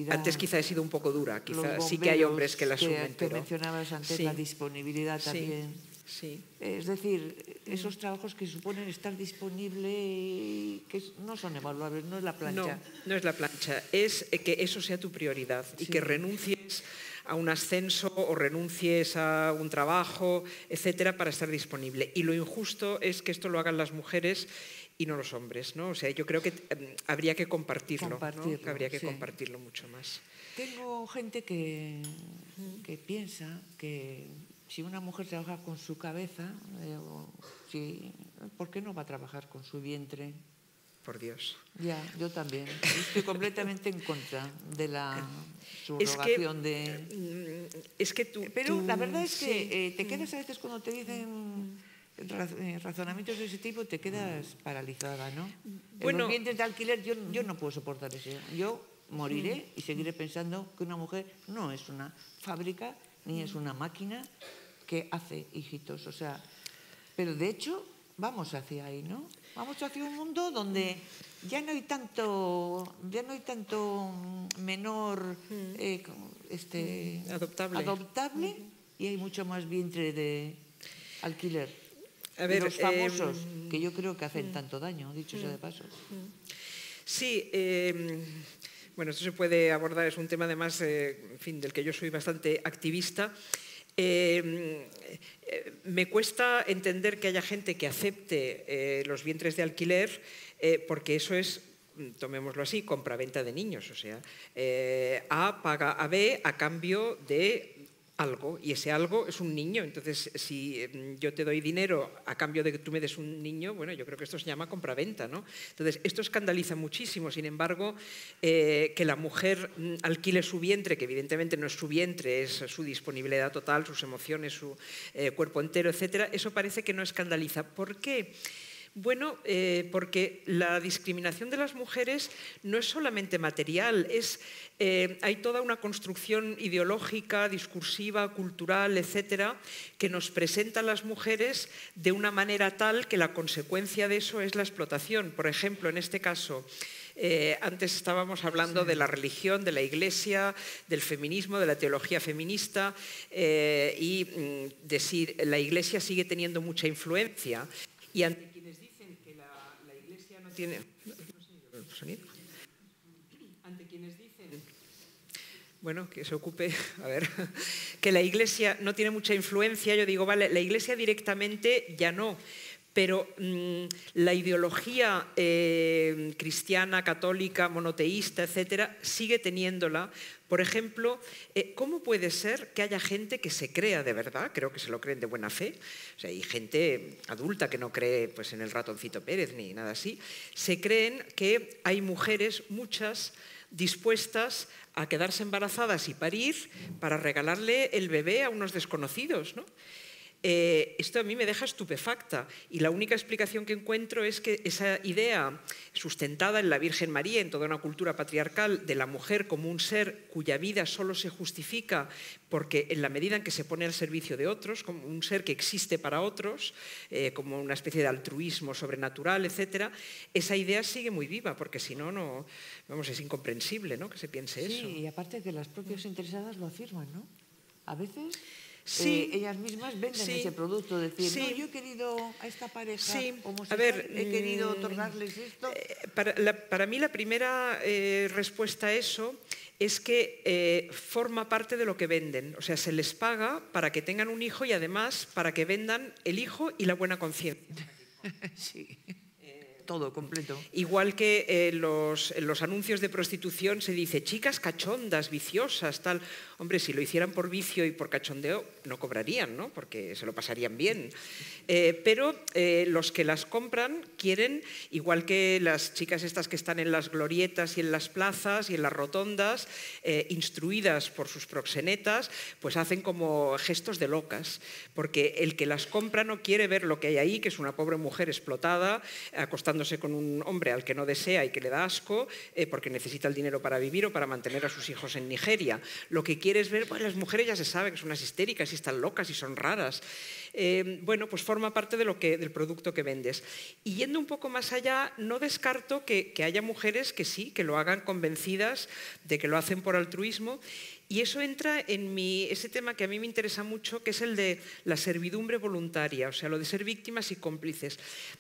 Antes quizá he sido un poco dura, quizá sí que hay hombres que la asumen. Que, mencionabas antes la disponibilidad también. Sí. Es decir, esos trabajos que suponen estar disponible y que no son evaluables, no es la plancha. No, no es la plancha, es que eso sea tu prioridad y que renuncies a un ascenso o renuncies a un trabajo, etcétera, para estar disponible. Y lo injusto es que esto lo hagan las mujeres y no los hombres, ¿no? O sea, yo creo que em, habría que compartirlo, compartirlo ¿no? habría que compartirlo mucho más. Tengo gente que, que piensa que si una mujer trabaja con su cabeza, eh, ¿por qué no va a trabajar con su vientre? Por Dios. Ya, yo también. Estoy completamente en contra de la subrogación de... Mm, es que tú... Pero la verdad es que eh, te quedas a veces cuando te dicen eh, razonamientos de ese tipo, te quedas paralizada, ¿no? Bueno, en los vientres de alquiler yo, yo no puedo soportar eso. Yo moriré y seguiré pensando que una mujer no es una fábrica ni es una máquina que hace hijitos. O sea, pero de hecho vamos hacia ahí, ¿no? Vamos hacia un mundo donde ya no hay tanto, ya no hay tanto menor mm. eh, este, mm. adoptable, adoptable y hay mucho más vientre de alquiler. A ver, los famosos, em, que yo creo que hacen mm. tanto daño, dicho sea de paso. Sí, em, bueno, esto se puede abordar, es un tema además, eh, en fin, del que yo soy bastante activista. Em, eh, me cuesta entender que haya gente que acepte eh, los vientres de alquiler eh, porque eso es tomémoslo así, compra-venta de niños. O sea, A paga a B a cambio de algo y ese algo es un niño. Entonces, si em, yo te doy dinero a cambio de que tú me des un niño, bueno, yo creo que esto se llama compraventa, ¿no? Entonces, esto escandaliza muchísimo. Sin embargo, eh, que la mujer mm, alquile su vientre, que evidentemente no es su vientre, es su disponibilidad total, sus emociones, su eh, cuerpo entero, etcétera, eso parece que no escandaliza. ¿Por qué? Bueno, eh, porque la discriminación de las mujeres no es solamente material, es, eh, hay toda una construcción ideológica, discursiva, cultural, etcétera, que nos presenta a las mujeres de una manera tal que la consecuencia de eso es la explotación. Por ejemplo, en este caso, eh, antes estábamos hablando de la religión, de la iglesia, del feminismo, de la teología feminista y mm, decir, la iglesia sigue teniendo mucha influencia. Y tiene... Ante quienes dicen, bueno, que se ocupe, a ver, que la Iglesia no tiene mucha influencia, yo digo, vale, la Iglesia directamente ya no, pero mm, la ideología eh, cristiana, católica, monoteísta, etcétera, sigue teniéndola. Por ejemplo, eh, ¿cómo puede ser que haya gente que se crea de verdad, creo que se lo creen de buena fe, o sea, hay gente adulta que no cree pues, en el ratoncito Pérez ni nada así, se creen que hay mujeres, muchas, dispuestas a quedarse embarazadas y parir para regalarle el bebé a unos desconocidos, ¿no? Eh, esto a mí me deja estupefacta y la única explicación que encuentro es que esa idea sustentada en la Virgen María, en toda una cultura patriarcal, de la mujer como un ser cuya vida solo se justifica porque en la medida en que se pone al servicio de otros, como un ser que existe para otros, eh, como una especie de altruismo sobrenatural, etc., esa idea sigue muy viva, porque si no, no vamos, es incomprensible ¿no? que se piense eso. Sí, y aparte que las propias interesadas lo afirman, ¿no? A veces Sí, eh, ellas mismas venden ese producto, decir, no, yo he querido a esta pareja homosexual, a ver, he querido mm, otorgarles esto. Eh, para, mí la primera eh, respuesta a eso es que forma parte de lo que venden, o sea, se les paga para que tengan un hijo y además para que vendan el hijo y la buena conciencia. sí todo completo. Igual que eh, los, anuncios de prostitución se dice chicas cachondas, viciosas, tal. Hombre, si lo hicieran por vicio y por cachondeo, no cobrarían, ¿no? Porque se lo pasarían bien. Eh, pero eh, los que las compran quieren, igual que las chicas estas que están en las glorietas y en las plazas y en las rotondas, instruidas por sus proxenetas, pues hacen como gestos de locas. Porque el que las compra no quiere ver lo que hay ahí, que es una pobre mujer explotada, acostando con un hombre al que no desea y que le da asco eh, porque necesita el dinero para vivir o para mantener a sus hijos en Nigeria. Lo que quiere es ver, bueno, las mujeres ya se sabe que son unas histéricas y están locas y son raras. Eh, bueno, pues forma parte de lo que, del producto que vendes. Y yendo un poco más allá, no descarto que, que haya mujeres que sí, que lo hagan convencidas de que lo hacen por altruismo y eso entra en mi, ese tema que a mí me interesa mucho, que es el de la servidumbre voluntaria, o sea, lo de ser víctimas y cómplices.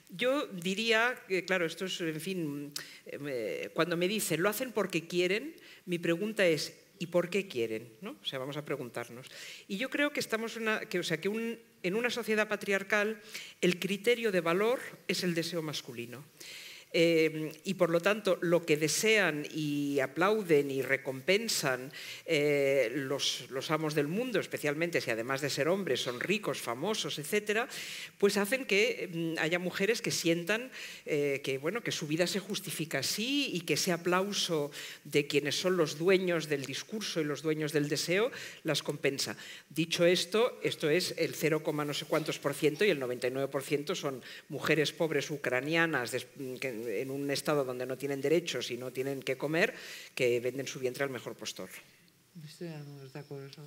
Yo diría que, claro, esto es, en fin, eh, cuando me dicen, lo hacen porque quieren, mi pregunta es, ¿y por qué quieren? ¿no? O sea, vamos a preguntarnos. Y yo creo que estamos que, o sea, que en una sociedad patriarcal el criterio de valor es el deseo masculino. Eh, y por lo tanto lo que desean y aplauden y recompensan eh, los, amos del mundo, especialmente si además de ser hombres son ricos, famosos, etcétera, pues hacen que mm, haya mujeres que sientan eh, que, bueno, que su vida se justifica así y que ese aplauso de quienes son los dueños del discurso y los dueños del deseo las compensa. Dicho esto, esto es el 0, no sé cuántos por ciento y el 99% son mujeres pobres ucranianas en un estado donde no tienen derechos y no tienen que comer, que venden su vientre al mejor postor. Estoy de acuerdo,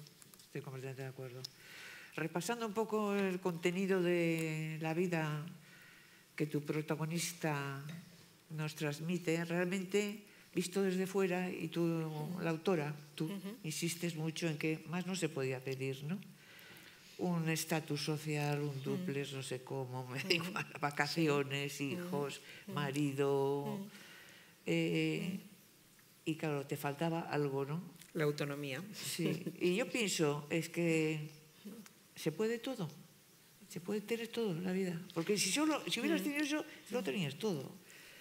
estoy completamente de acuerdo. Repasando un poco el contenido de la vida que tu protagonista nos transmite, realmente visto desde fuera y tú, la autora, tú insistes mucho en que más no se podía pedir, ¿no? Un estatus social, un mm. duples, no sé cómo, me da mm. igual, vacaciones, mm. hijos, marido. Eh, y claro, te faltaba algo, ¿no? La autonomía. Sí, y yo pienso, es que se puede todo, se puede tener todo en la vida. Porque si, solo, si hubieras tenido eso, no tenías todo.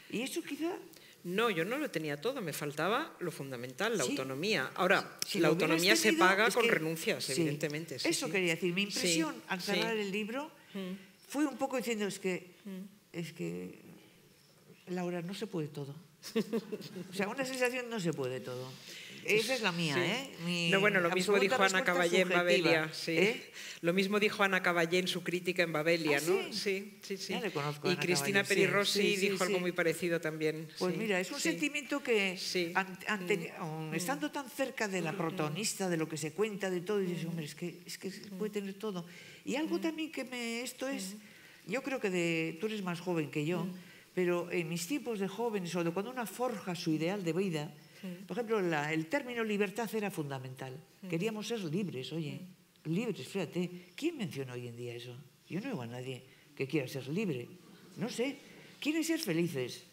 Y eso quizá no, yo no lo tenía todo, me faltaba lo fundamental, la autonomía. Ahora, la autonomía se paga con renuncias, evidentemente. Eso quería decir. Mi impresión al cerrar el libro mm. fue un poco diciendo, es que, mm. es que Laura, no se puede todo. O sea, una sensación no se puede todo. Esa es la mía, Sí. ¿eh? Mi No, bueno, lo mismo dijo Ana Caballé en Babelia. Sí. ¿eh? Lo mismo dijo Ana Caballé en su crítica en Babelia, ¿Ah, ¿no? sí? sí, sí. Ya le conozco a y Ana Cristina Perirossi dijo algo muy parecido también. Pues sí, mira, es un sentimiento que, ante- aun estando tan cerca de la protagonista, de lo que se cuenta, de todo, y dices, hombre, es que, es que puede tener todo. Y algo también que me, esto es, yo creo que de, tú eres más joven que yo, pero en mis tiempos de jóvenes, o de cuando una forja su ideal de vida, por ejemplo, la- el término libertad era fundamental. Queríamos ser libres, oye, libres, fíjate. ¿Quién menciona hoy en día eso? Yo no oigo a nadie que quiera ser libre. No sé. Quieren ser felices.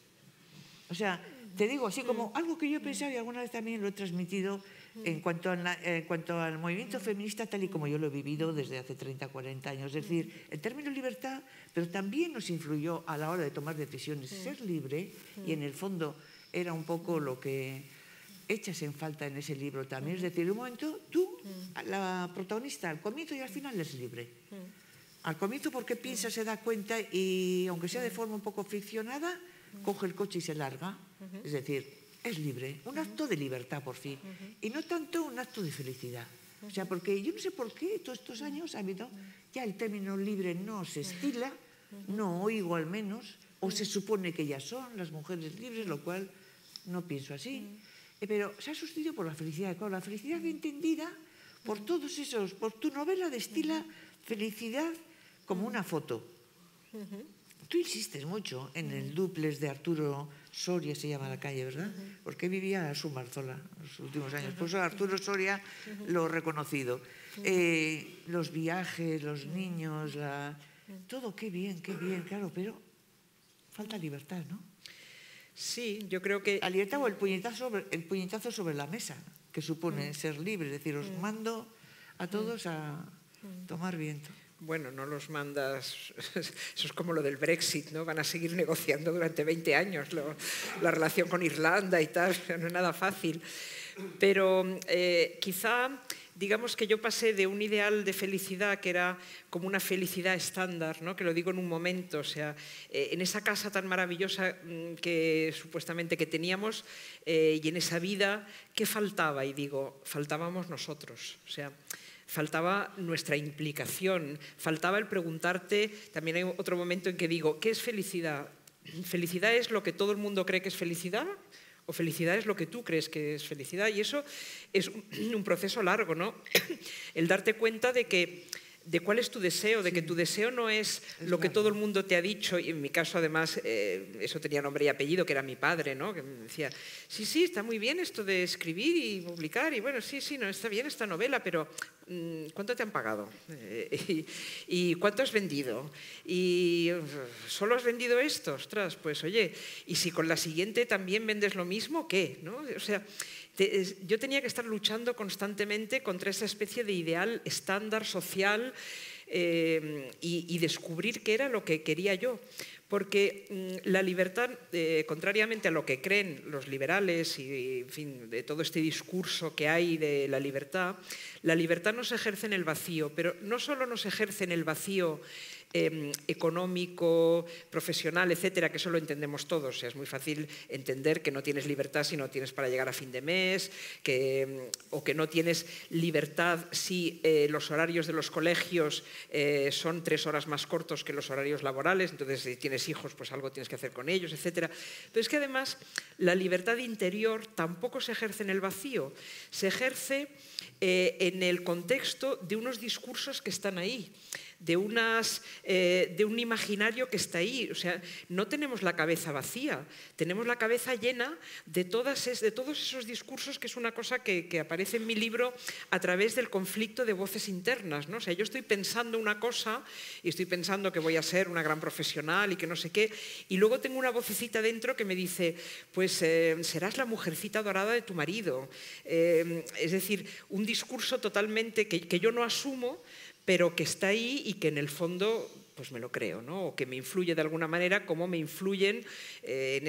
O sea, te digo así como algo que yo he pensado y alguna vez también lo he transmitido en cuanto, la- en cuanto al movimiento feminista tal y como yo lo he vivido desde hace 30, 40 años. Es decir, el término libertad, pero también nos influyó a la hora de tomar decisiones. Ser libre, y en el fondo era un poco lo que echas en falta en ese libro también. Es decir, en un momento tú, la protagonista, al comienzo y al final es libre. Al comienzo porque piensa, se da cuenta y aunque sea de forma un poco friccionada, coge el coche y se larga. Es decir, es libre, un acto de libertad por fin. Y no tanto un acto de felicidad. O sea, porque yo no sé por qué todos estos años ha habido, ya el término libre no se estila, no oigo al menos, o se supone que ya son las mujeres libres, lo cual no pienso así. Eh, Pero se ha sustituido por la felicidad. Claro, la felicidad entendida por todos esos, por tu novela destila felicidad como una foto. Tú insistes mucho en el duplex de Arturo Soria, se llama la calle, ¿verdad? Porque vivía a su Marzola los últimos años. Por eso Arturo Soria lo reconocido. Eh, los viajes, los niños, la... todo qué bien, qué bien, claro, pero falta libertad, ¿no? Sí, yo creo que La libertad o el puñetazo sobre, el puñetazo sobre la mesa, que supone ser libre. Es decir, os mando a todos a tomar viento. Bueno, no los mandas, eso es como lo del Brexit, ¿no? Van a seguir negociando durante 20 años lo- la relación con Irlanda y tal, no es nada fácil. Pero eh, quizá, digamos que yo pasé de un ideal de felicidad que era como una felicidad estándar, ¿no? que lo digo en un momento, o sea, eh, en esa casa tan maravillosa mm, que supuestamente que teníamos eh, y en esa vida, ¿qué faltaba? Y digo, faltábamos nosotros, o sea, faltaba nuestra implicación, faltaba el preguntarte, también hay otro momento en que digo, ¿qué es felicidad? ¿Felicidad es lo que todo el mundo cree que es felicidad? ¿O felicidad es lo que tú crees que es felicidad? Y eso es un, proceso largo, ¿no? El darte cuenta de que de cuál es tu deseo, de que tu deseo no es, lo que todo el mundo te ha dicho, y en mi caso además eh, eso tenía nombre y apellido, que era mi padre, ¿no? que me decía, sí, sí, está muy bien esto de escribir y publicar, y bueno, sí, sí, no, está bien esta novela, pero mm, ¿cuánto te han pagado? Eh, y, y cuánto has vendido? Y ¿solo has vendido esto? Ostras, pues oye, y si con la siguiente también vendes lo mismo, ¿qué? ¿No? O sea, yo tenía que estar luchando constantemente contra esa especie de ideal estándar social eh, y, y descubrir qué era lo que quería yo. Porque mm, la libertad, eh, contrariamente a lo que creen los liberales y, en fin, de todo este discurso que hay de la libertad, la libertad no se ejerce en el vacío, pero no solo no se ejerce en el vacío eh, económico, profesional, etcétera, que eso lo entendemos todos. Es muy fácil entender que no tienes libertad si no tienes para llegar a fin de mes, mm, o que no tienes libertad si eh, los horarios de los colegios eh, son tres horas más cortos que los horarios laborales. Entonces, si tienes hijos, pues algo tienes que hacer con ellos, etcétera. Pero es que además la libertad interior tampoco se ejerce en el vacío, se ejerce eh, en el contexto de unos discursos que están ahí de, unas, eh, de un imaginario que está ahí. O sea, no tenemos la cabeza vacía, tenemos la cabeza llena de, todas es, de todos esos discursos, que es una cosa que, que, aparece en mi libro a través del conflicto de voces internas. ¿no? O sea, yo estoy pensando una cosa y estoy pensando que voy a ser una gran profesional y que no sé qué, y luego tengo una vocecita dentro que me dice, pues eh, serás la mujercita dorada de tu marido. Eh, es decir, un discurso totalmente que, que yo no asumo, pero que está ahí y que en el fondo pues me lo creo, ¿no? o que me influye de alguna manera, como me influyen eh, en,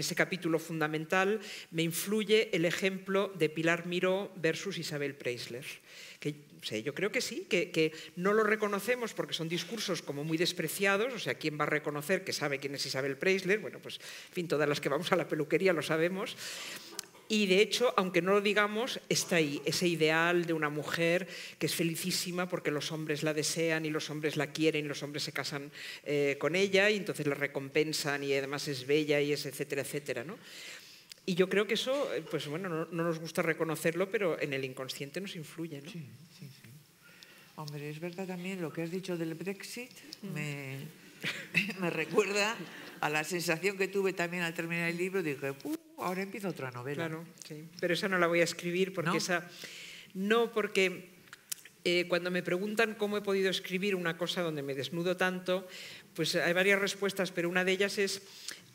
ese capítulo fundamental, me influye el ejemplo de Pilar Miró versus Isabel Preisler. Que, yo creo que sí, que, que, no lo reconocemos porque son discursos como muy despreciados, o sea, ¿quién va a reconocer que sabe quién es Isabel Preisler? Bueno, pues, en fin, todas las que vamos a la peluquería lo sabemos. Y de hecho, aunque no lo digamos, está ahí, ese ideal de una mujer que es felicísima porque los hombres la desean y los hombres la quieren y los hombres se casan eh, con ella y entonces la recompensan y además es bella y es etcétera, etcétera. ¿no? Y yo creo que eso, eh, pues bueno, no, nos gusta reconocerlo, pero en el inconsciente nos influye. ¿no? Sí, sí, sí. Hombre, es verdad también lo que has dicho del Brexit, mm. me, me recuerda a la sensación que tuve también al terminar el libro, dije, ahora empieza otra novela. Claro, sí. Pero esa no la voy a escribir porque esa... No, porque eh, cuando me preguntan cómo he podido escribir una cosa donde me desnudo tanto, pues hay varias respuestas, pero una de ellas es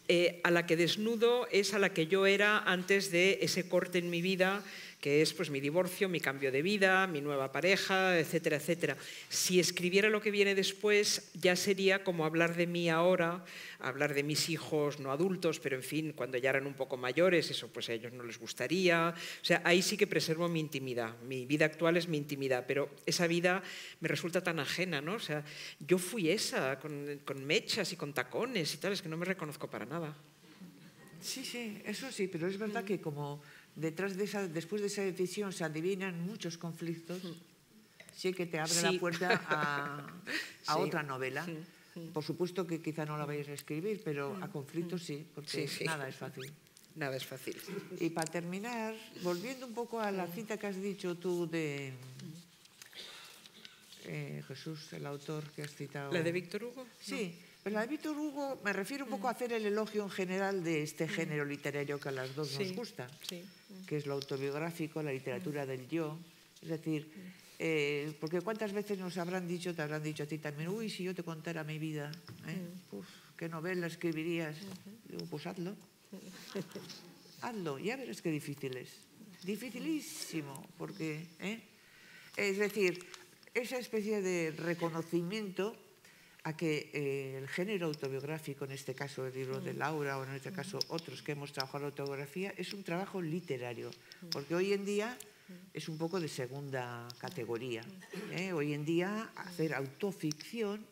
eh, a la que desnudo es a la que yo era antes de ese corte en mi vida que es pues, mi divorcio, mi cambio de vida, mi nueva pareja, etcétera, etcétera. Si escribiera lo que viene después, ya sería como hablar de mí ahora, hablar de mis hijos no adultos, pero en fin, cuando ya eran un poco mayores, eso pues a ellos no les gustaría. O sea, ahí sí que preservo mi intimidad. Mi vida actual es mi intimidad, pero esa vida me resulta tan ajena, ¿no? O sea, yo fui esa, con, con mechas y con tacones y tal, es que no me reconozco para nada. Sí, sí, eso sí, pero es verdad que como detrás de esa, después de esa decisión se adivinan muchos conflictos, sí que te abre la puerta a, otra novela. Por supuesto que quizá no la vayas a escribir, pero a conflictos sí, porque nada es fácil. Nada es fácil. Y para terminar, volviendo un poco a la cita que has dicho tú de eh, Jesús, el autor que has citado. ¿La de Víctor Hugo? Sí. Pero la de Víctor Hugo me refiero un poco a hacer el elogio en general de este género literario que a las dos nos gusta, que es lo autobiográfico, la literatura del yo. Es decir, eh, porque cuántas veces nos habrán dicho, te habrán dicho a ti también, uy, si yo te contara mi vida, ¿eh? ¿qué novela escribirías? Digo, pues hazlo. hazlo, ya verás qué difícil es. Dificilísimo, porque, ¿eh? es decir, esa especie de reconocimiento a que eh, el género autobiográfico, en este caso el libro de Laura o en este caso otros que hemos trabajado la autobiografía, es un trabajo literario, porque hoy en día es un poco de segunda categoría. ¿eh? Hoy en día hacer autoficción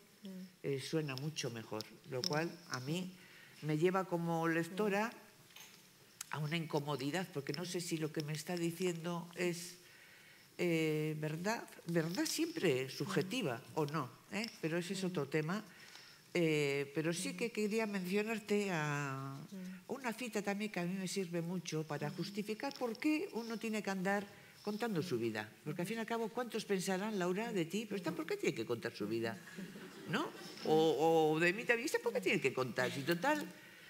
eh, suena mucho mejor, lo cual a mí me lleva como lectora a una incomodidad, porque no sé si lo que me está diciendo es verdad, verdad siempre subjetiva o no, ¿eh? pero ese es otro tema. Eh, pero sí que quería mencionarte a una cita también que a mí me sirve mucho para justificar por qué uno tiene que andar contando su vida. Porque al fin y al cabo, ¿cuántos pensarán, Laura, de ti? Pero está, ¿por qué tiene que contar su vida? ¿No? O, de mí también, ¿por qué tiene que contar? Si total,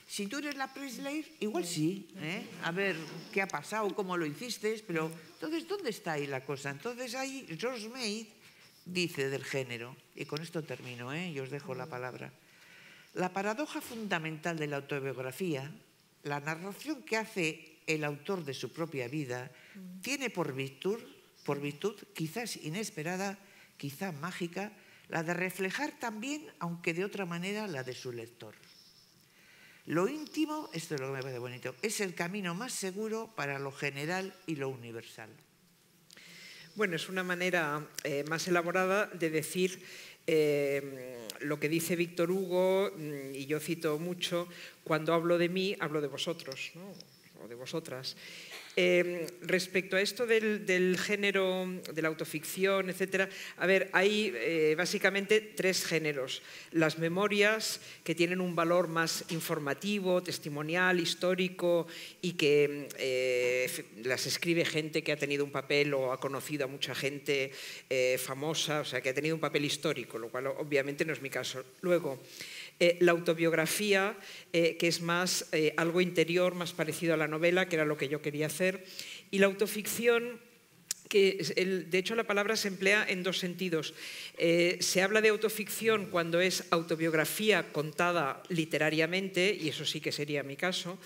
si tú eres la Presley, igual sí, ¿eh? a ver qué ha pasado, cómo lo hiciste, pero entonces, ¿dónde está ahí la cosa? Entonces ahí George May dice del género, y con esto termino, ¿eh? y os dejo la palabra. La paradoja fundamental de la autobiografía, la narración que hace el autor de su propia vida, tiene por virtud, por virtud quizás inesperada, quizá mágica, la de reflejar también, aunque de otra manera, la de su lector. Lo íntimo, esto es lo que me parece bonito, es el camino más seguro para lo general y lo universal. Bueno, es una manera eh, más elaborada de decir eh, lo que dice Víctor Hugo, mm, y yo cito mucho, cuando hablo de mí, hablo de vosotros, o de vosotras. Em, respecto a esto del, género, de la autoficción, etcétera, a ver, hay eh, básicamente tres géneros. Las memorias, que tienen un valor más informativo, testimonial, histórico, y que eh, las escribe gente que ha tenido un papel o ha conocido a mucha gente eh, famosa, o sea, que ha tenido un papel histórico, lo cual obviamente no es mi caso. Luego, eh, la autobiografía, eh, que es más eh, algo interior, más parecido a la novela, que era lo que yo quería hacer, y la autoficción que de hecho la palabra se emplea en dos sentidos. se habla de autoficción cuando es autobiografía contada literariamente, y eso sí que sería mi caso,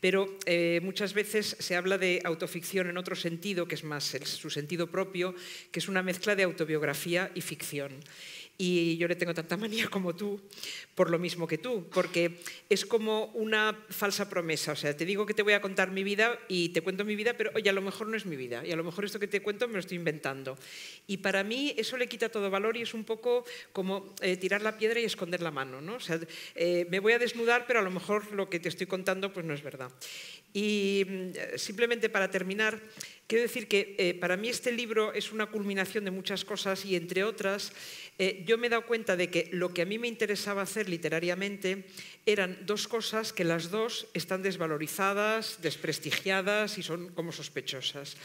pero muchas veces se habla de autoficción en otro sentido, que es más su sentido propio, que es una mezcla de autobiografía y ficción. Y yo le tengo tanta manía como tú, por lo mismo que tú, porque es como una falsa promesa. O sea, te digo que te voy a contar mi vida y te cuento mi vida, pero oye, a lo mejor no es mi vida y a lo mejor esto que te cuento me lo estoy inventando. Y para mí eso le quita todo valor y es un poco como eh, tirar la piedra y esconder la mano. ¿no? O sea, eh, me voy a desnudar, pero a lo mejor lo que te estoy contando pues no es verdad. Y mm, simplemente para terminar, quiero decir que eh, para mí este libro es una culminación de muchas cosas y entre otras eh, yo me he dado cuenta de que lo que a mí me interesaba hacer literariamente eran dos cosas que las dos están desvalorizadas, desprestigiadas y son como sospechosas,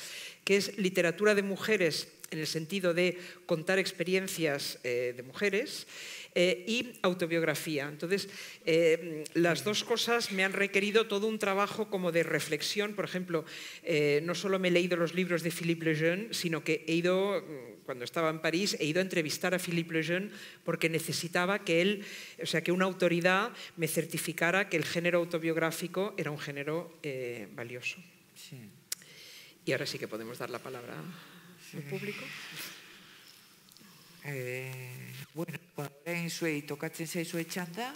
que es literatura de mujeres en el sentido de contar experiencias eh, de mujeres eh, y autobiografía. Entonces, las dos cosas me han requerido todo un trabajo como de reflexión. Por ejemplo, no solo me he leído los libros de Philippe Lejeune, sino que he ido, mm, cuando estaba en París, he ido a entrevistar a Philippe Lejeune porque necesitaba que él, o sea, que una autoridad me certificara que el género autobiográfico era un género valioso. Y ahora sí que podemos dar la palabra al público. Eh, bueno, orain zuei tokatzen zaizue txanda,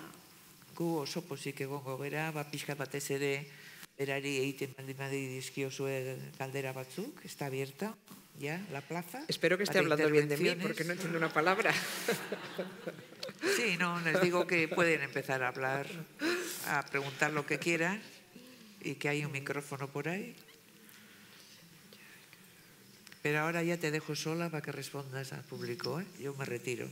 gu oso pozik egongo gera, ba, pixka batez ere berari egiten baldin badi dizkio zue galdera batzuk, está abierta, ya, la plaza. Espero que esté hablando bien de mí, porque no entiendo una palabra. Sí, no, les digo que pueden empezar a hablar, a preguntar lo que quieran y que hay un micrófono por ahí. Pero ahora ya te dejo sola para que respondas al público. ¿eh? Yo me retiro.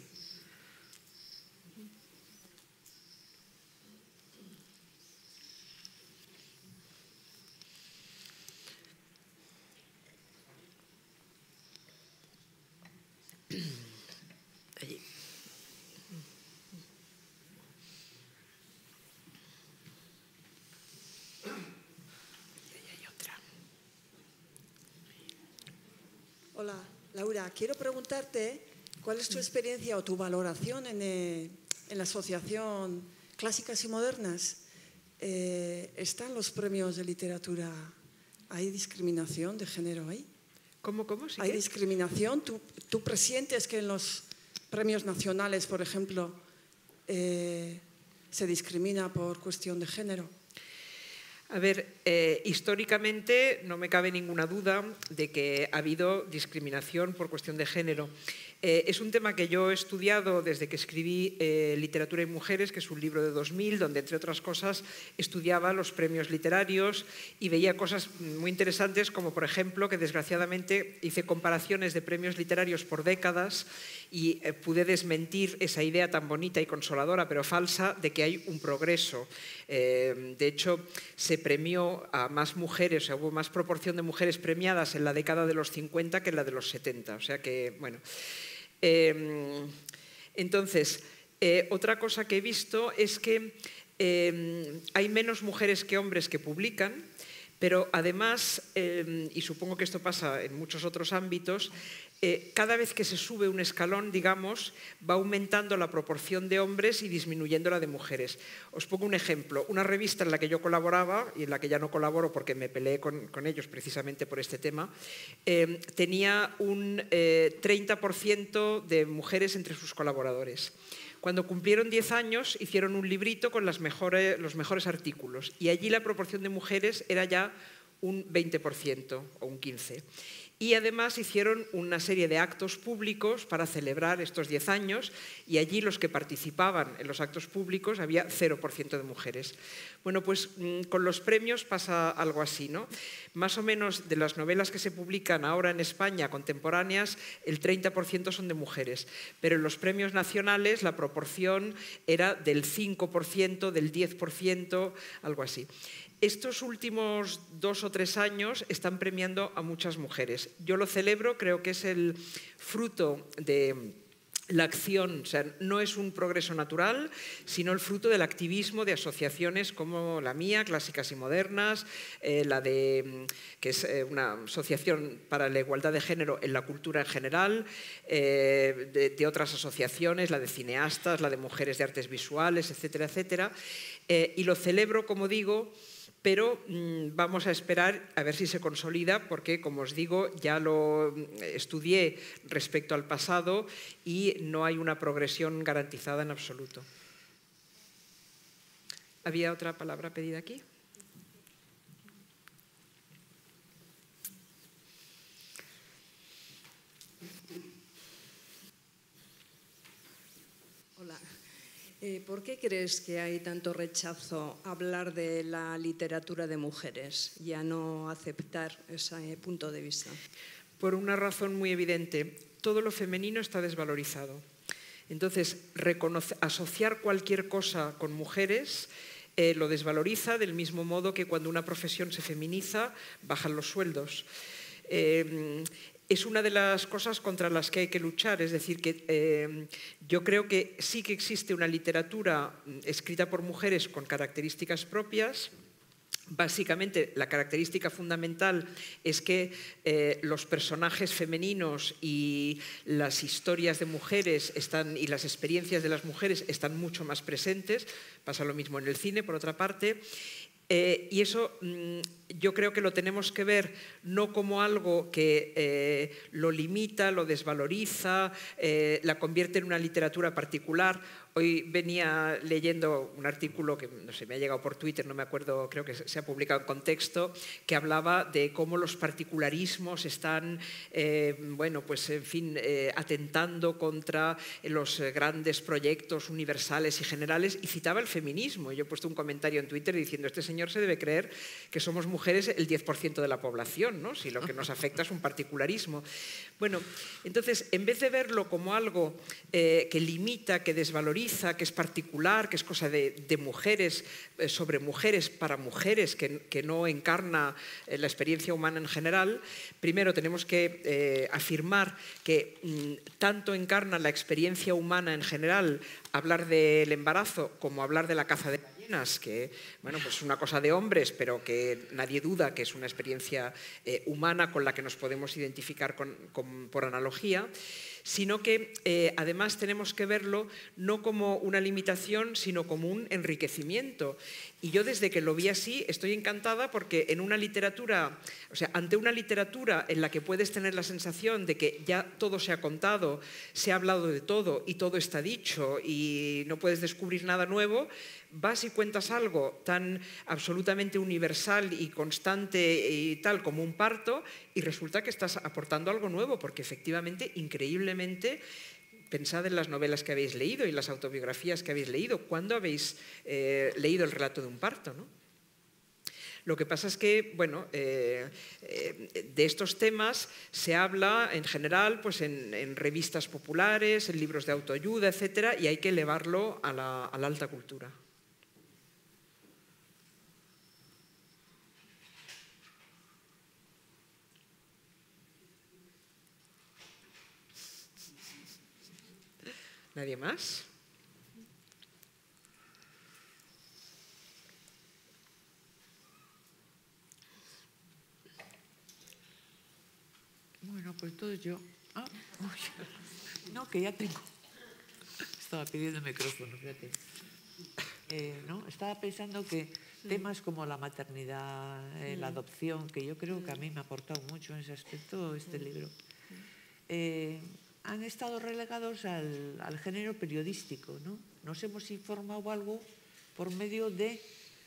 Hola, Laura. Quiero preguntarte cuál es tu experiencia o tu valoración en, eh, la Asociación Clásicas y Modernas. Eh, ¿Están los premios de literatura? ¿Hay discriminación de género ahí? ¿Cómo, cómo? ¿Hay discriminación? ¿Tú, ¿Tú, presientes que en los premios nacionales, por ejemplo, eh, se discrimina por cuestión de género? A ver, eh, históricamente no me cabe ninguna duda de que ha habido discriminación por cuestión de género. Eh, es un tema que yo he estudiado desde que escribí eh, Literatura y Mujeres, que es un libro de 2000, donde, entre otras cosas, estudiaba los premios literarios y veía cosas muy interesantes, como, por ejemplo, que desgraciadamente hice comparaciones de premios literarios por décadas y eh, pude desmentir esa idea tan bonita y consoladora, pero falsa, de que hay un progreso. de hecho, se premió a más mujeres, o sea, hubo más proporción de mujeres premiadas en la década de los 50 que en la de los 70. O sea que, bueno. Em, entonces, eh, otra cosa que he visto es que em, hay menos mujeres que hombres que publican, pero además, em, y supongo que esto pasa en muchos otros ámbitos, eh, cada vez que se sube un escalón, digamos, va aumentando la proporción de hombres y disminuyendo la de mujeres. Os pongo un ejemplo. Una revista en la que yo colaboraba, y en la que ya no colaboro porque me peleé con, ellos precisamente por este tema, eh, tenía un 30% eh, de mujeres entre sus colaboradores. Cuando cumplieron 10 años, hicieron un librito con los mejores artículos, y allí la proporción de mujeres era ya un 20% o un 15% y además hicieron una serie de actos públicos para celebrar estos 10 años y allí los que participaban en los actos públicos había 0% de mujeres. Bueno, pues mm, con los premios pasa algo así, ¿no? Más o menos de las novelas que se publican ahora en España contemporáneas, el 30% son de mujeres, pero en los premios nacionales la proporción era del 5%, del 10%, algo así. Estos últimos dos o tres años están premiando a muchas mujeres. Yo lo celebro, creo que es el fruto de la acción, o sea, no es un progreso natural, sino el fruto del activismo de asociaciones como la mía, Clásicas y Modernas, eh, la de, que es eh, una asociación para la igualdad de género en la cultura en general, eh, de, de, otras asociaciones, la de cineastas, la de mujeres de artes visuales, etcétera, etcétera. y lo celebro, como digo, pero mm, vamos a esperar a ver si se consolida, porque, como os digo, ya lo mm, estudié respecto al pasado y no hay una progresión garantizada en absoluto. ¿Había otra palabra pedida aquí? Eh, ¿Por qué crees que hay tanto rechazo a hablar de la literatura de mujeres y a no aceptar ese punto de vista? Por una razón muy evidente. Todo lo femenino está desvalorizado. Entonces, asociar cualquier cosa con mujeres eh, lo desvaloriza del mismo modo que cuando una profesión se feminiza, bajan los sueldos. Eh, es una de las cosas contra las que hay que luchar. Es decir, que eh, yo creo que sí que existe una literatura mm, escrita por mujeres con características propias. Básicamente, la característica fundamental es que eh, los personajes femeninos y las historias de mujeres están, y las experiencias de las mujeres están mucho más presentes. Pasa lo mismo en el cine, por otra parte. Eh, y eso mm, yo creo que lo tenemos que ver no como algo que eh, lo limita, lo desvaloriza, eh, la convierte en una literatura particular Hoy venía leyendo un artículo que no sé, me ha llegado por Twitter, no me acuerdo, creo que se ha publicado en contexto, que hablaba de cómo los particularismos están, eh, bueno, pues en fin, eh, atentando contra los grandes proyectos universales y generales y citaba el feminismo. Yo he puesto un comentario en Twitter diciendo, este señor se debe creer que somos mujeres el 10% de la población, ¿no? si lo que nos afecta es un particularismo. Bueno, entonces, en vez de verlo como algo eh, que limita, que desvaloriza, que es particular, que es cosa de, mujeres, eh, sobre mujeres, para mujeres, que, no encarna eh, la experiencia humana en general, primero tenemos que eh, afirmar que mm, tanto encarna la experiencia humana en general hablar del embarazo como hablar de la caza de gallinas, que bueno, pues es una cosa de hombres, pero que nadie duda que es una experiencia humana con la que nos podemos identificar por analogía sino que eh, además tenemos que verlo no como una limitación, sino como un enriquecimiento. Y yo desde que lo vi así estoy encantada porque en una literatura, o sea, ante una literatura en la que puedes tener la sensación de que ya todo se ha contado, se ha hablado de todo y todo está dicho y no puedes descubrir nada nuevo, vas y cuentas algo tan absolutamente universal y constante y tal como un parto y resulta que estás aportando algo nuevo porque efectivamente, increíblemente, Pensad en las novelas que habéis leído y las autobiografías que habéis leído. ¿Cuándo habéis eh, leído el relato de un parto? Lo que pasa es que, bueno, eh, eh, de estos temas se habla en general pues en, revistas populares, en libros de autoayuda, etcétera, y hay que elevarlo a la alta cultura. ¿Nadie más? Bueno, pues todo yo. Ah, no, que ya tengo. Estaba pidiendo el micrófono, fíjate. Eh, ¿no? Estaba pensando que temas como la maternidad, eh, la adopción, que yo creo que a mí me ha aportado mucho en ese aspecto este libro, eh, han estado relegados al, género periodístico. ¿no? Nos hemos informado algo por medio del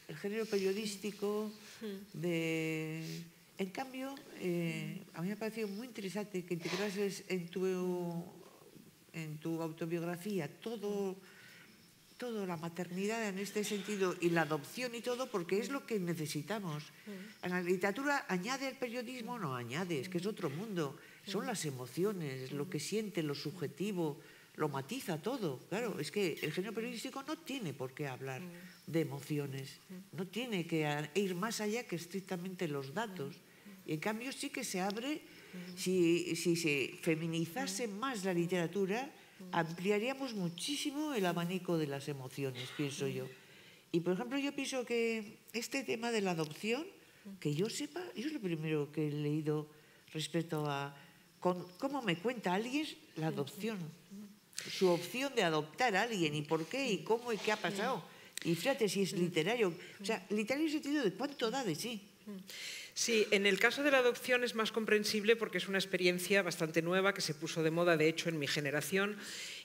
el género periodístico. De... En cambio, eh, a mí me ha parecido muy interesante que integrases en tu, en tu autobiografía todo todo, la maternidad en este sentido y la adopción y todo, porque es lo que necesitamos. En la literatura añade el periodismo, no añade, es que es otro mundo son las emociones, lo que siente, lo subjetivo, lo matiza todo. Claro, es que el género periodístico no tiene por qué hablar de emociones, no tiene que ir más allá que estrictamente los datos. Y en cambio sí que se abre, si, si se feminizase más la literatura, ampliaríamos muchísimo el abanico de las emociones, pienso yo. Y por ejemplo, yo pienso que este tema de la adopción, que yo sepa, yo es lo primero que he leído respecto a cómo me cuenta alguien la adopción, su opción de adoptar a alguien y por qué y cómo y qué ha pasado. Y fíjate si es literario. O sea, literario en el sentido de cuánto da de sí. Sí, en el caso de la adopción es más comprensible porque es una experiencia bastante nueva que se puso de moda, de hecho, en mi generación.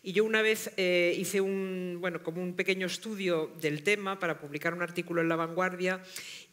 Y yo una vez eh, hice un, bueno, como un pequeño estudio del tema para publicar un artículo en La Vanguardia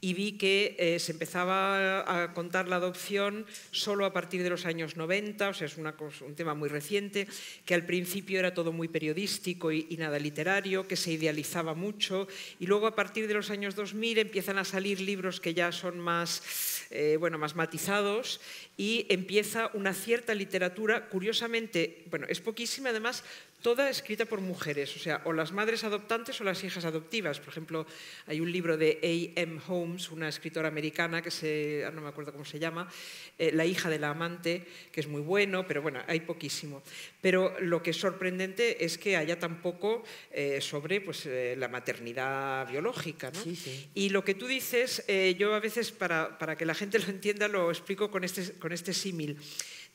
y vi que eh, se empezaba a contar la adopción solo a partir de los años 90, o sea, es un tema muy reciente, que al principio era todo muy periodístico y, y, nada literario, que se idealizaba mucho, y luego a partir de los años 2000 empiezan a salir libros que ya son más, eh, bueno, más matizados y empieza una cierta literatura, curiosamente, bueno, es poquísima además, toda escrita por mujeres, o sea, o las madres adoptantes o las hijas adoptivas. Por ejemplo, hay un libro de A.M. Holmes, una escritora americana que se, no me acuerdo cómo se llama, eh, La hija de la amante, que es muy bueno, pero bueno, hay poquísimo. Pero lo que es sorprendente es que haya tan poco eh, sobre pues, eh, la maternidad biológica. ¿no? Sí, sí. Y lo que tú dices, yo a veces para, para, que la gente lo entienda lo explico con este, con este símil.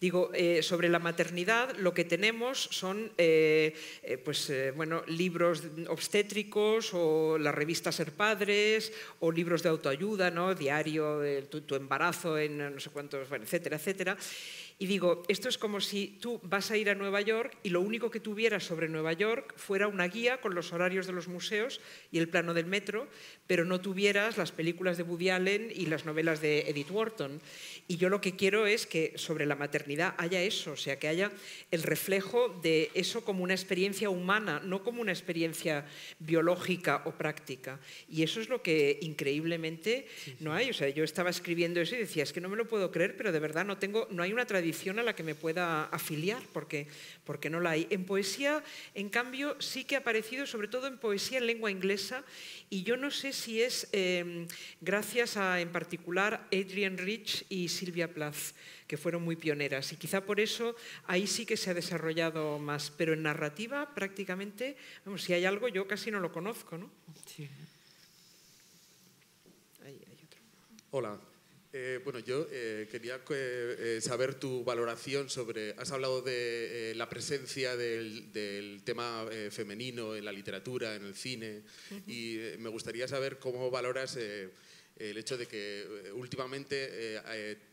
Digo, eh, sobre la maternidad lo que tenemos son eh, eh, pues, bueno, libros obstétricos o la revista Ser Padres o libros de autoayuda, ¿no? diario, tu, tu, embarazo en no sé cuántos, bueno, etcétera, etcétera. Y digo, esto es como si tú vas a ir a Nueva York y lo único que tuvieras sobre Nueva York fuera una guía con los horarios de los museos y el plano del metro, pero no tuvieras las películas de Woody Allen y las novelas de Edith Wharton. Y yo lo que quiero es que sobre la maternidad haya eso, o sea, que haya el reflejo de eso como una experiencia humana, no como una experiencia biológica o práctica. Y eso es lo que increíblemente no hay. O sea, yo estaba escribiendo eso y decía, es que no me lo puedo creer, pero de verdad no, tengo, no hay una tradición a la que me pueda afiliar, porque, porque no la hay. En poesía, en cambio, sí que ha aparecido, sobre todo en poesía en lengua inglesa, y yo no sé si es eh, gracias a, en particular, Adrienne Rich y Silvia Plath, que fueron muy pioneras. Y quizá por eso ahí sí que se ha desarrollado más. Pero en narrativa, prácticamente, vamos, si hay algo, yo casi no lo conozco. ¿no? Sí. Ahí hay otro. Hola, eh, bueno, yo eh, quería eh, saber tu valoración sobre. Has hablado de eh, la presencia del, del tema eh, femenino en la literatura, en el cine, uh -huh. y eh, me gustaría saber cómo valoras el hecho de que últimamente